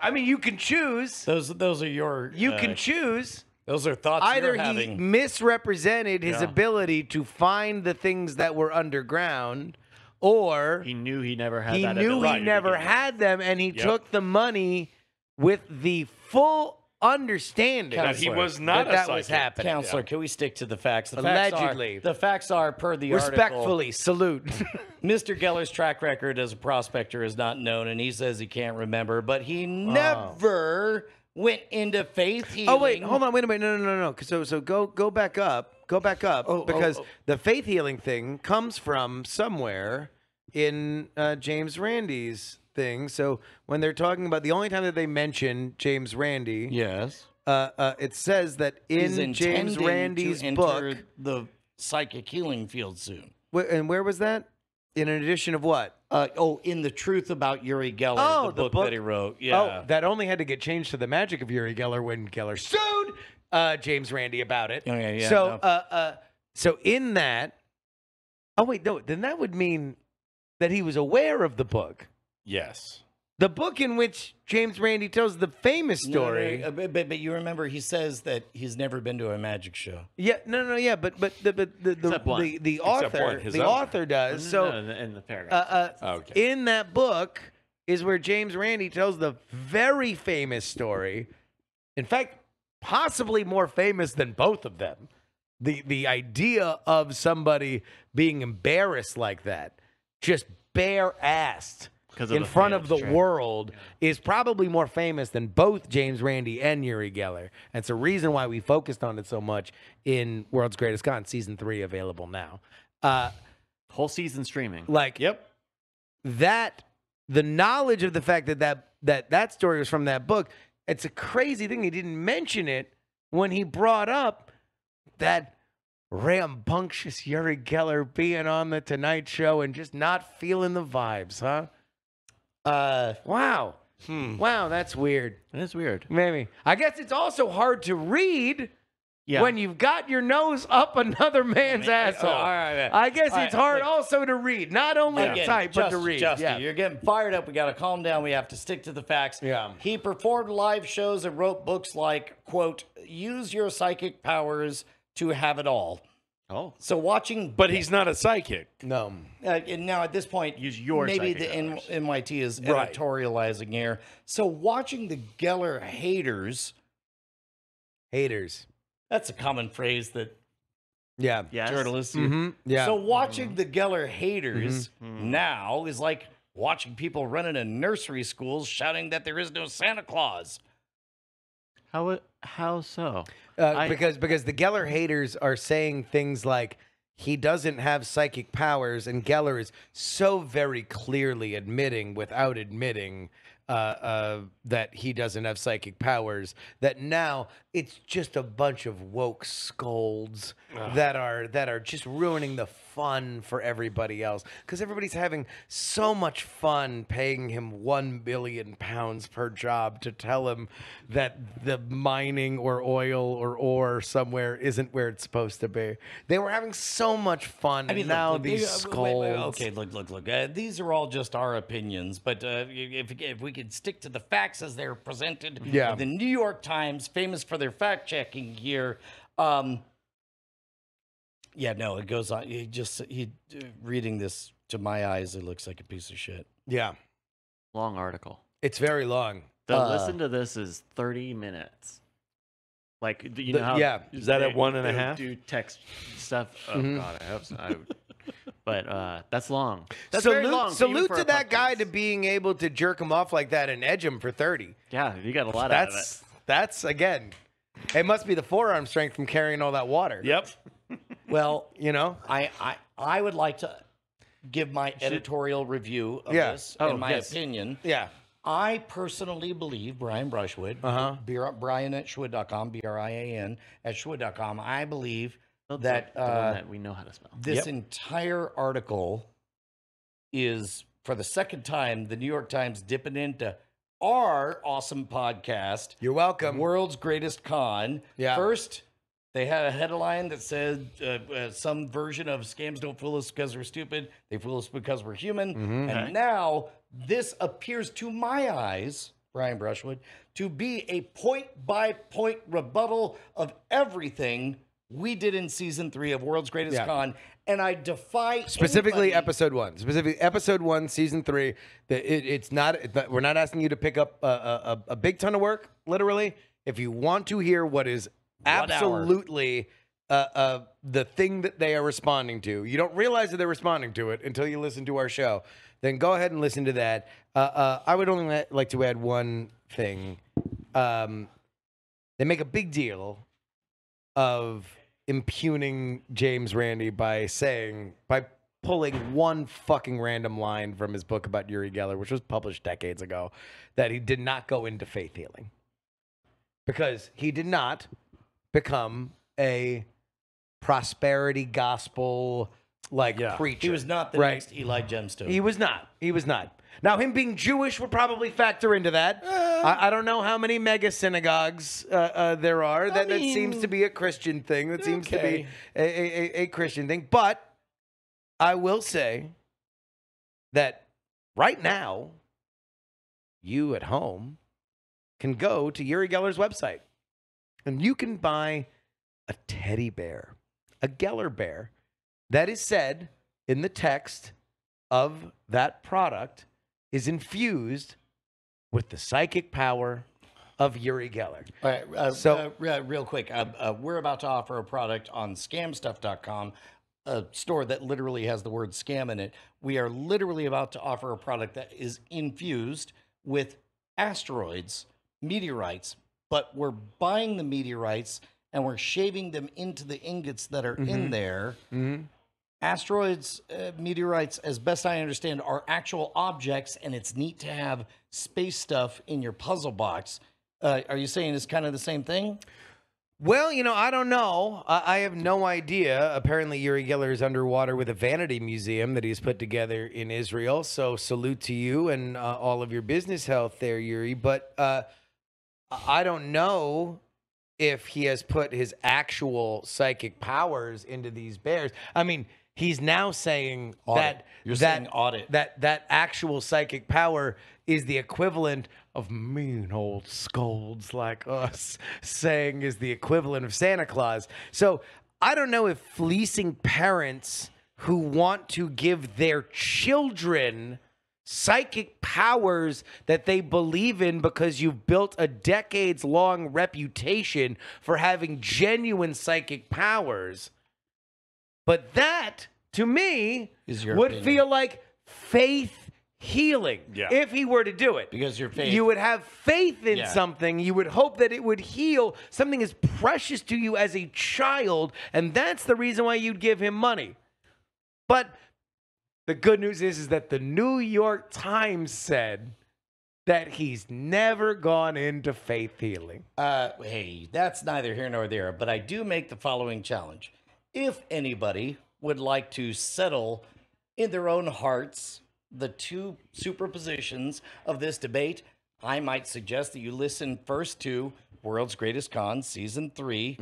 I mean, you can choose. Those those are your You uh, can choose. Those are thoughts Either you're he having. misrepresented his Yeah. ability to find the things that were underground, or He knew he never had he that knew ability he to never begin with. had them and he Yep. took the money with the full understanding That he was not that a that was psychic. happening. Counselor, can we stick to the facts? The Allegedly. Facts are, the facts are per the article. Respectfully, salute. [laughs] Mr. Geller's track record as a prospector is not known, and he says he can't remember, but he never went into faith healing. oh wait, hold on, wait a minute. No, no, no, no. So, so go, go back up, go back up, Oh, oh, because oh. the faith healing thing comes from somewhere in uh, James Randi's thing. So when they're talking about the only time that they mention James Randi, Yes. uh, uh, it says that He's in James intending Randi's to book, the psychic healing field soon. wh- and where was that? In an edition of what? Uh, oh, in the truth about Uri Geller, Oh, the, the book, book- that he wrote. Yeah. Oh, that only had to get changed to the magic of Uri Geller when Geller sued uh, James Randi about it. Oh, yeah, yeah, So, no. uh, uh, so in that, oh wait, no, then that would mean that he was aware of the book, Yes. The book in which James Randi tells the famous No, no, no, story. uh, but, but, but you remember he says that he's never been to a magic show. Yeah, no, no, yeah, but but the but the the, the, the author the own. author does. So no, in the- in the uh, paragraph. uh, Okay. in that book is where James Randi tells the very famous story. In fact, possibly more famous than both of them. The the idea of somebody being embarrassed like that, just bare assed 'Cause of in the front of the trick. world is probably more famous than both James Randi and Uri Geller. And it's a reason why we focused on it so much in World's Greatest Con, season three, available now. Uh, Whole season streaming. like Yep. that the knowledge of the fact that that that that story was from that book it's a crazy thing he didn't mention it when he brought up that rambunctious Uri Geller being on the Tonight Show and just not feeling the vibes, huh? Uh, Wow. Hmm. Wow, that's weird. It is weird. Maybe. I guess it's also hard to read Yeah. when you've got your nose up another man's asshole. all right, I guess all it's hard also to read. Not only to Again, type, but to Justin, read. Justin, yeah. you're getting fired up. We got to calm down. We have to stick to the facts. Yeah. He performed live shows and wrote books like, quote, use your psychic powers to have it all. Oh. So watching, But he's not a psychic. no. uh, and now at this point, Use your maybe the N- NYT is Right. editorializing here. So watching the Geller haters, Haters. that's a common phrase that Yeah. Yes. journalists use. hmm Yeah. So watching the Geller haters Mhm. now is like watching people running in nursery schools shouting that there is no Santa Claus. How how so? Uh, I- because because the Geller haters are saying things like he doesn't have psychic powers, and Geller is so very clearly admitting, without admitting, uh, uh, that he doesn't have psychic powers. That now it's just a bunch of woke scolds that are that are just ruining the fun for everybody else because everybody's having so much fun paying him one billion pounds per job to tell him that the mining or oil or ore somewhere isn't where it's supposed to be. They were having so much fun. I mean, and now look, these uh, wait, wait, okay, look, look, look. Uh, these are all just our opinions, but uh, if if we could stick to the facts as they're presented, Yeah. The New York Times, famous for their fact checking here. Um, yeah, no, it goes on. He just he uh, reading this to my eyes, it looks like a piece of shit. Yeah, Long article. it's very long. The Uh, listen to this is 30 minutes. Like, do you The- know how yeah. Is that at they- one and a they half? Do text stuff. Oh, Mhm. God, I hope so. I but uh, that's long. That's very salute long. salute to a that guy to being able to jerk him off like that and edge him for 30. Yeah, you got a lot out of it. That's that's again. It must be the forearm strength from carrying all that water. Yep. Well, You know? I I I would like to give my editorial review of Yeah. this Oh, and my yes. opinion. Yeah. I personally believe Brian Brushwood, Uh-huh. Br- Brian at shwood.com, B R I A N at shwood.com. I believe that the one uh, that we know how to spell. this Yep. entire article is for the second time the New York Times dipping into our awesome podcast, You're welcome. World's Greatest Con. Yeah. First, they had a headline that said uh, uh, some version of scams don't fool us because we're stupid. They fool us because we're human. Mm-hmm. And now this appears to my eyes, Brian Brushwood, to be a point by point rebuttal of everything we did in season three of World's Greatest Yeah. Con. And I defy Specifically, anybody- episode one. Specifically, episode one, season three. That it, it's not. We're not asking you to pick up a, a, a- big ton of work. Literally, if you want to hear what is. Absolutely uh, uh, the thing that they are responding to, you don't realize that they're responding to it until you listen to our show. Then go ahead and listen to that. Uh, uh, I would only li- like to add one thing. Um, they make a big deal of impugning James Randi by saying by pulling one fucking random line from his book about Uri Geller, which was published decades ago, that he did not go into faith healing because he did not become a prosperity gospel like Yeah. preacher. he was not the Right. next Eli Gemstone. He was not. He was not. Now, him being Jewish would probably factor into that. I, I don't know how many mega synagogues uh, uh, there are. That, that seems to be a Christian thing. That seems to be a, a, a, a Christian thing. But I will say that right now, you at home can go to Uri Geller's website and you can buy a teddy bear, a Geller bear that is said in the text of that product is infused with the psychic power of Uri Geller. All right. Uh, So- uh, re- real quick, uh, uh, we're about to offer a product on scamstuff.com, a store that literally has the word scam in it. We are literally about to offer a product that is infused with asteroids, meteorites, but we're buying the meteorites and we're shaving them into the ingots that are in there. Asteroids, uh, meteorites, as best I understand, are actual objects, and it's neat to have space stuff in your puzzle box. Uh, are you saying it's kind of the same thing? Well, you know, I don't know. I, I have no idea. Apparently, Uri Geller is underwater with a vanity museum that he's put together in Israel. So, salute to you and uh, all of your business health there, Uri. But uh, I don't know if he has put his actual psychic powers into these bears. I mean, he's now saying Audit. that You're that, saying audit. that that actual psychic power is the equivalent of mean old scolds like us [laughs] saying is the equivalent of Santa Claus. So I don't know if fleecing parents who want to give their children psychic powers that they believe in because you've built a decades long reputation for having genuine psychic powers. But that, to me, Is your would opinion. feel like faith healing Yeah. if he were to do it. Because your faith. You would have faith in Yeah. something. You would hope that it would heal something as precious to you as a child. And that's the reason why you'd give him money. But the good news is, is that the New York Times said that he's never gone into faith healing. Uh, hey, that's neither here nor there, but I do make the following challenge. If anybody would like to settle in their own hearts the two superpositions of this debate, I might suggest that you listen first to World's Greatest Con, Season 3,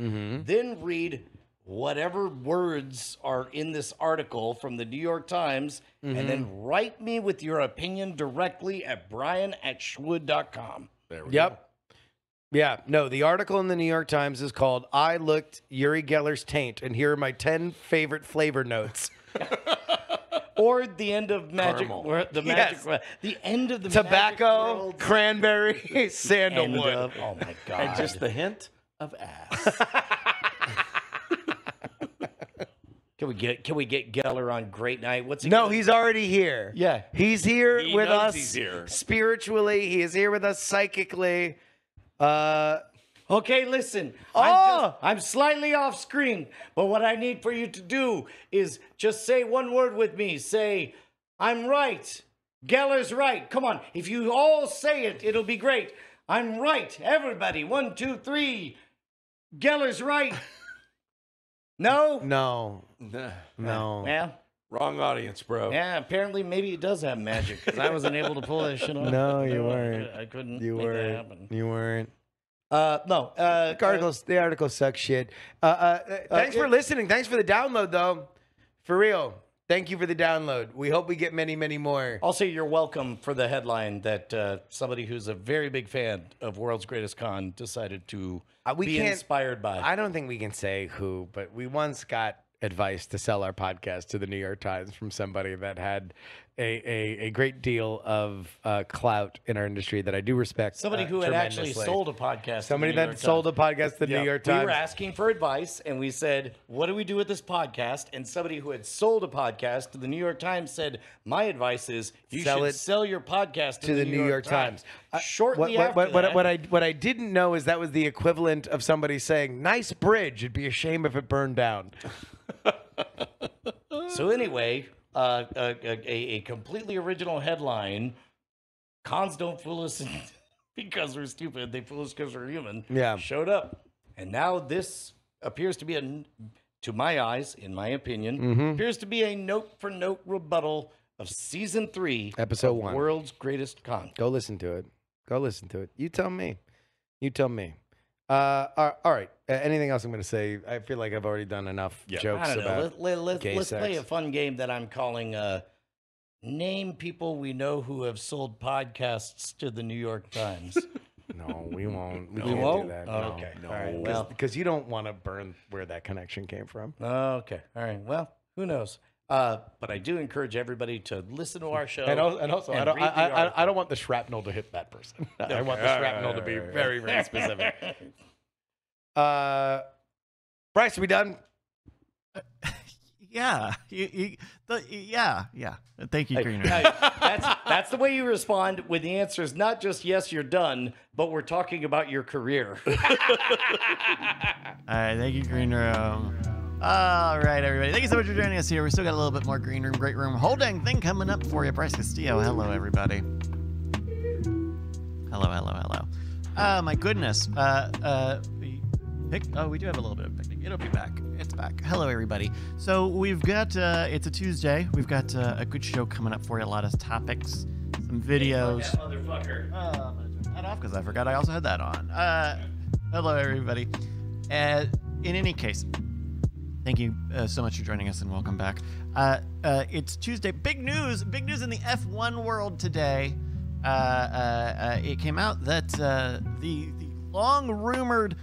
then read whatever words are in this article from the New York Times, and mm-hmm. then write me with your opinion directly at brian at shwood.com. There we go. Yep. Yeah, no, the article in the New York Times is called I Looked Uri Geller's Taint, and here are my 10 favorite flavor notes. [laughs] or the end of magic or the Yes. magic the end of the magic Tobacco, world cranberry, [laughs] sandalwood. of- oh my god And just the hint of ass. [laughs] can we get can we get geller on great night what's he No, gonna- he's already here. Yeah. He's here He with knows us he's here. spiritually. He is here with us psychically. Uh, okay listen Oh! I'm, just, I'm slightly off screen but what i need for you to do is just say one word with me say i'm right geller's right come on if you all say it it'll be great i'm right everybody one two three geller's right [laughs] no no, no. yeah Wrong audience, bro. Yeah, apparently maybe it does have magic because I wasn't able to pull that shit off. No, you I- weren't. I couldn't. You make weren't. happen. You weren't. Uh, no. Uh, The article, the article sucks shit. Uh, uh, uh, thanks for it- listening. Thanks for the download, though. For real. Thank you for the download. We hope we get many, many more. also, you're welcome for the headline that uh, somebody who's a very big fan of World's Greatest Con decided to Uh, we be can't- inspired by. I don't think we can say who, but we once got advice to sell our podcast to the New York Times from somebody that had a, a, a great deal of uh, clout in our industry that I do respect. somebody uh, who had actually sold a podcast. Somebody that York sold Times. a podcast to the Yeah. New York Times. We Times. were asking for advice, and we said, "What do we do with this podcast?" And somebody who had sold a podcast to the New York Times said, "My advice is you Sell should it sell your podcast to, to the New York Times. Uh, Shortly what, what, after what, that, what I what I didn't know is that was the equivalent of somebody saying, "Nice bridge. It'd be a shame if it burned down." [laughs] So anyway, uh, a, a, a completely original headline: "Cons don't fool us [laughs] because we're stupid; they fool us because we're human." Yeah. showed up, and now this appears to be a, to my eyes, in my opinion, Mm-hmm. appears to be a note for note rebuttal of season three, Episode one. World's Greatest Con. Go listen to it. Go listen to it. You tell me. You tell me. Uh, all all right. Uh, anything else I'm going to say? I feel like I've already done enough Yeah. jokes I don't know. about. Let, let, gay us play a fun game that I'm calling uh, "Name People We Know Who Have Sold Podcasts to the New York Times." [laughs] No, we [laughs] won't. We, We can't won't? do that. Oh, no. okay. no. All right. Well- Well, because you don't want to burn where that connection came from. okay. All right. Well, who knows? Uh, but I do encourage everybody to listen to our show. And also, and also I and don't, read the I, I, I article. don't want the shrapnel to hit that person. [laughs] I want the shrapnel to be very, very [laughs] specific. Uh, Bryce, are we done? Yeah, you, you, the, yeah, yeah. Thank you, Greener. Hey, that's that's the way you respond when the answer is not just yes, you're done, but we're talking about your career. [laughs] All right, thank you, Green Room. All right, everybody. Thank you so much for joining us here. We still got a little bit more Green Room, Great Room, whole dang thing coming up for you. Bryce Castillo, hello, everybody. Hello, hello, hello. Oh, my goodness. Uh, uh, we pick, oh, we do have a little bit of picnic. It'll be back. It's back. Hello, everybody. So we've got, uh, it's a Tuesday. We've got uh, a good show coming up for you. A lot of topics, some videos. motherfucker. Uh, I'm gonna turn that off because I forgot I also had that on. Uh, hello, everybody. Uh, in any case, thank you uh, so much for joining us and welcome back. Uh, uh, it's Tuesday. Big news! Big news in the F1 world today. Uh, uh, uh, it came out that the the long rumored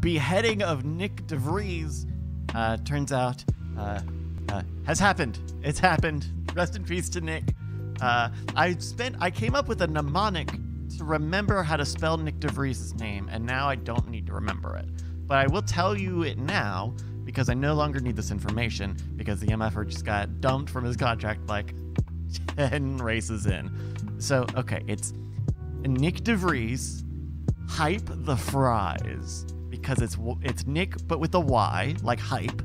beheading of Nyck de Vries turns out has happened. It's happened. Rest in peace to Nick. I spent. I came up with a mnemonic to remember how to spell Nyck de Vries' name, and now I don't need to remember it. But I will tell you it now because I no longer need this information because the MFR just got dumped from his contract like [laughs] 10 races in. So, okay, it's Nyck de Vries, hype the fries because it's it's Nick but with a Y like hype,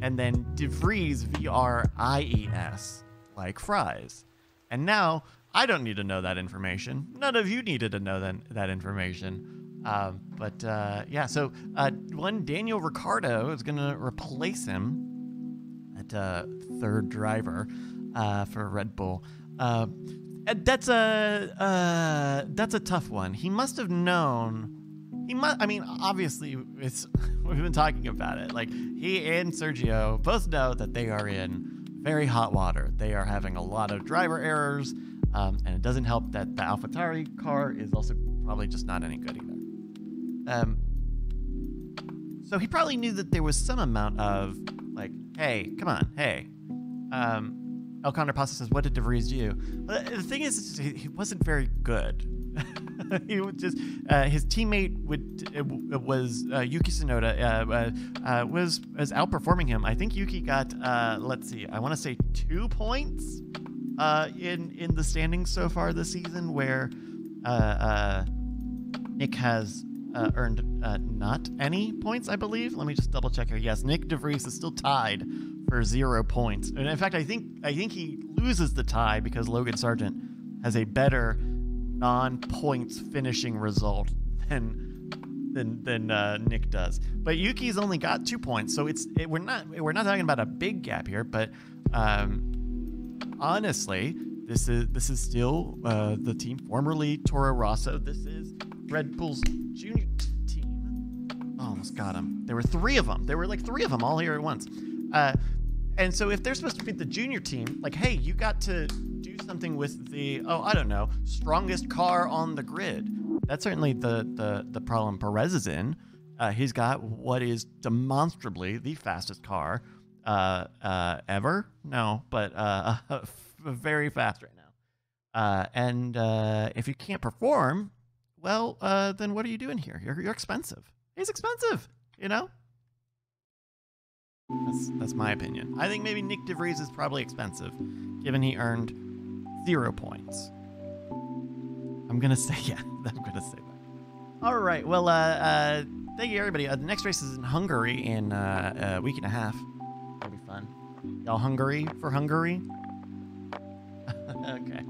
and then de Vries V R I E S like fries. And now I don't need to know that information. None of you needed to know that, that information. Um, but uh, yeah, so uh, one Daniel Ricciardo is going to replace him at uh, third driver uh, for Red Bull. Uh, that's a uh, that's a tough one. He must have known. He must. I mean, obviously, it's [laughs] we've been talking about it. Like he and Sergio both know that they are in very hot water. They are having a lot of driver errors, um, and it doesn't help that the AlphaTauri car is also probably just not any good either. Um, so he probably knew that there was some amount of like, hey, come on, hey. Um, El Condor says, "What did de Vries do?" But the thing is, he wasn't very good. [laughs] he would just uh, his teammate would uh, was uh, Yuki Tsunoda uh, uh, uh, was was outperforming him. I think Yuki got uh, let's see, I want to say two points uh, in in the standings so far this season, where uh, uh, Nick has uh, earned uh, not any points, I believe. Let me just double check here. Yes, Nyck de Vries is still tied for zero points, and in fact, I think I think he loses the tie because Logan Sargeant has a better non-points finishing result than than than uh, Nick does. But Yuki's only got two points, so it's it, we're not we're not talking about a big gap here. But um, honestly, this is this is still uh, the team formerly Toro Rosso. This is Red Bull's junior team. Oh, almost got him. There were three of them. There were like three of them all here at once. Uh, and so if they're supposed to be the junior team, like, hey, you got to do something with the oh, I don't know, strongest car on the grid. That's certainly the the the problem Perez is in. Uh, he's got what is demonstrably the fastest car uh, uh, ever. No, but uh, [laughs] very fast right now. Uh, and uh, if you can't perform, well, uh, then what are you doing here? You're, you're expensive. He's expensive, you know? That's, that's my opinion. I think maybe Nyck de Vries is probably expensive, given he earned zero points. I'm going to say, [laughs] yeah, I'm going to say that. All right. Well, uh, uh, thank you, everybody. Uh, the next race is in Hungary in uh, a week and a half. That'll be fun. Y'all Hungary for Hungary? [laughs] okay.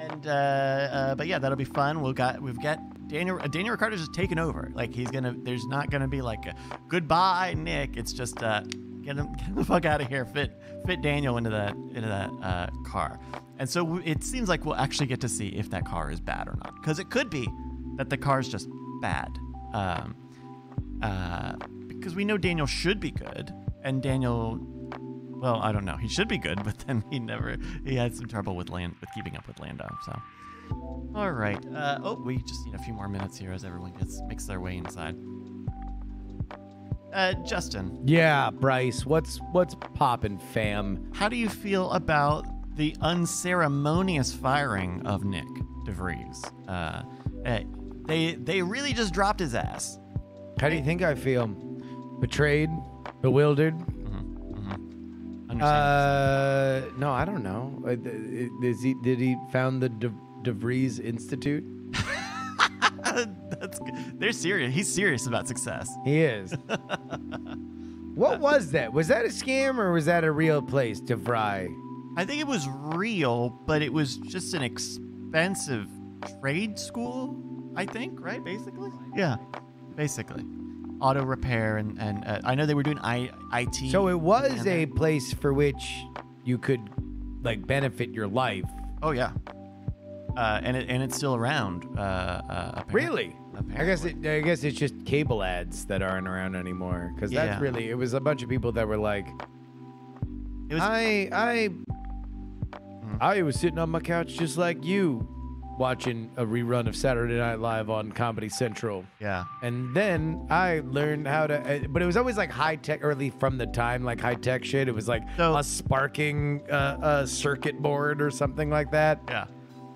And uh, uh, but yeah, that'll be fun. We've got we've got Daniel uh, Daniel Ricciardo's just taking over. Like he's gonna. There's not gonna be like a goodbye, Nick. It's just uh, get him [laughs] get the fuck out of here. Fit fit Daniel into that into that uh, car. And so it seems like we'll actually get to see if that car is bad or not. Because it could be that the car is just bad. Um, uh, because we know Daniel should be good, and Daniel well, I don't know. He should be good, [laughs] but then he never. He had some trouble with land with keeping up with Lando. So, all right. Uh, oh, we just need a few more minutes here as everyone gets makes their way inside. Uh, Justin, Yeah, Bryce, what's what's poppin', fam? how do you feel about the unceremonious firing of Nick DeVries? Uh, eh, they they really just dropped his ass. How do you think I feel? Betrayed, bewildered. Uh, no, I don't know. Uh, Is he? Did he found the De, DeVries Institute? [laughs] That's good. They're serious. He's serious about success. He is. what [laughs] was that? Was that a scam or was that a real place, DeVry? I think it was real, but it was just an expensive trade school. I think, right? Basically, yeah, basically, auto repair and and uh, I know they were doing I, IT. So it was a place for which you could like benefit your life. oh yeah, uh, and it and it's still around. Uh, uh, apparently. Really? I guess it. I guess it's just cable ads that aren't around anymore. Because Yeah. that's really. It was a bunch of people that were like, It was I, I, Mm-hmm. I was sitting on my couch just like you, watching a rerun of Saturday Night Live on Comedy Central. yeah. And then I learned how to, uh, but it was always like high tech, early from the time, like high tech shit. It was like So- a sparking uh, uh, circuit board or something like that. Yeah.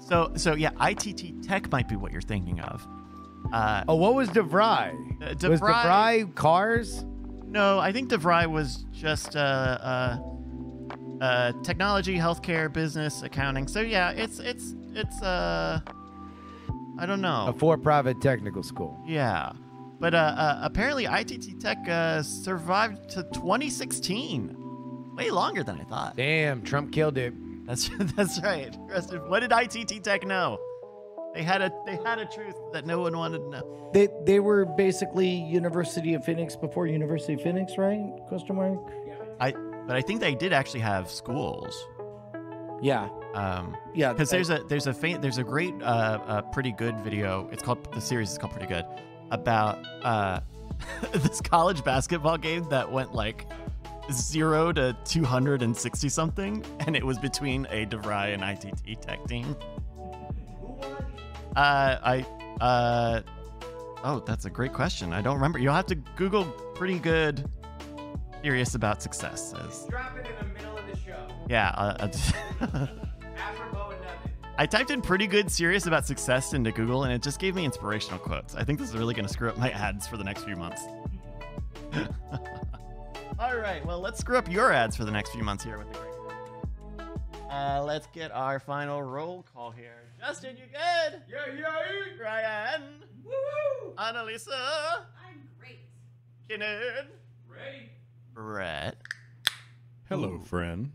So so yeah, ITT Tech might be what you're thinking of. Uh, Oh, what was DeVry? Uh, Was DeVry- DeVry cars? No, I think DeVry was just uh, uh, uh, technology, healthcare, business, accounting. So yeah, it's it's it's uh, I don't know. A for-profit technical school. yeah, but uh, uh, apparently ITT Tech uh, survived to 2016, way longer than I thought. Damn, Trump killed it. That's [laughs] that's right. What did ITT Tech know? They had a they had a truth that no one wanted to know. They they were basically University of Phoenix before University of Phoenix, right? Question mark. I but I think they did actually have schools. Yeah, Um, yeah. because there's a there's a faint there's a great uh, uh pretty good video. It's called the series is called Pretty Good about uh [laughs] this college basketball game that went like zero to two hundred and sixty something, and it was between a DeVry and ITT Tech team. Uh, I uh, oh, that's a great question. I don't remember. You'll have to Google Pretty Good. Serious about success. As, Drop it in the middle of the show. yeah. Uh, uh, Apropos of nothing. I typed in pretty good serious about success into Google and it just gave me inspirational quotes. I think this is really going to screw up my ads for the next few months. [laughs] All right, well, let's screw up your ads for the next few months here with the great. Uh, let's get our final roll call here. Justin, you good? Yeah, yeah. Ryan, Woo! Annalisa, I'm great. Kenneth, Ready? Brett. Hello, friend.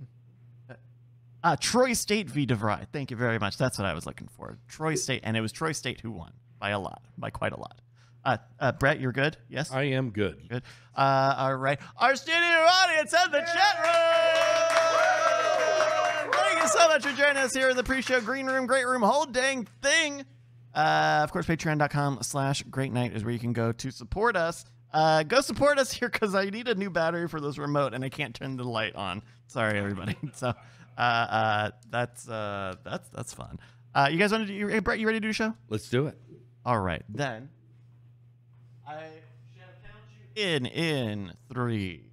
Uh, Troy State v. DeVry. Thank you very much. That's what I was looking for. Troy State, and it was Troy State who won by a lot, by quite a lot. Uh, uh, Brett, you're good? Yes? I am good. Good. Uh, all right. Our studio audience and the chat room. Thank you so much for joining us here in the pre-show green room, great room, whole dang thing. Uh, of course, patreon.com slash great night is where you can go to support us. Uh, go support us here because I need a new battery for this remote and I can't turn the light on. Sorry, everybody. [laughs] So, uh, uh, that's, uh, that's, that's fun. Uh, you guys want to do, hey, Brett, you ready to do a show? Let's do it. All right, then I shall count you in in three,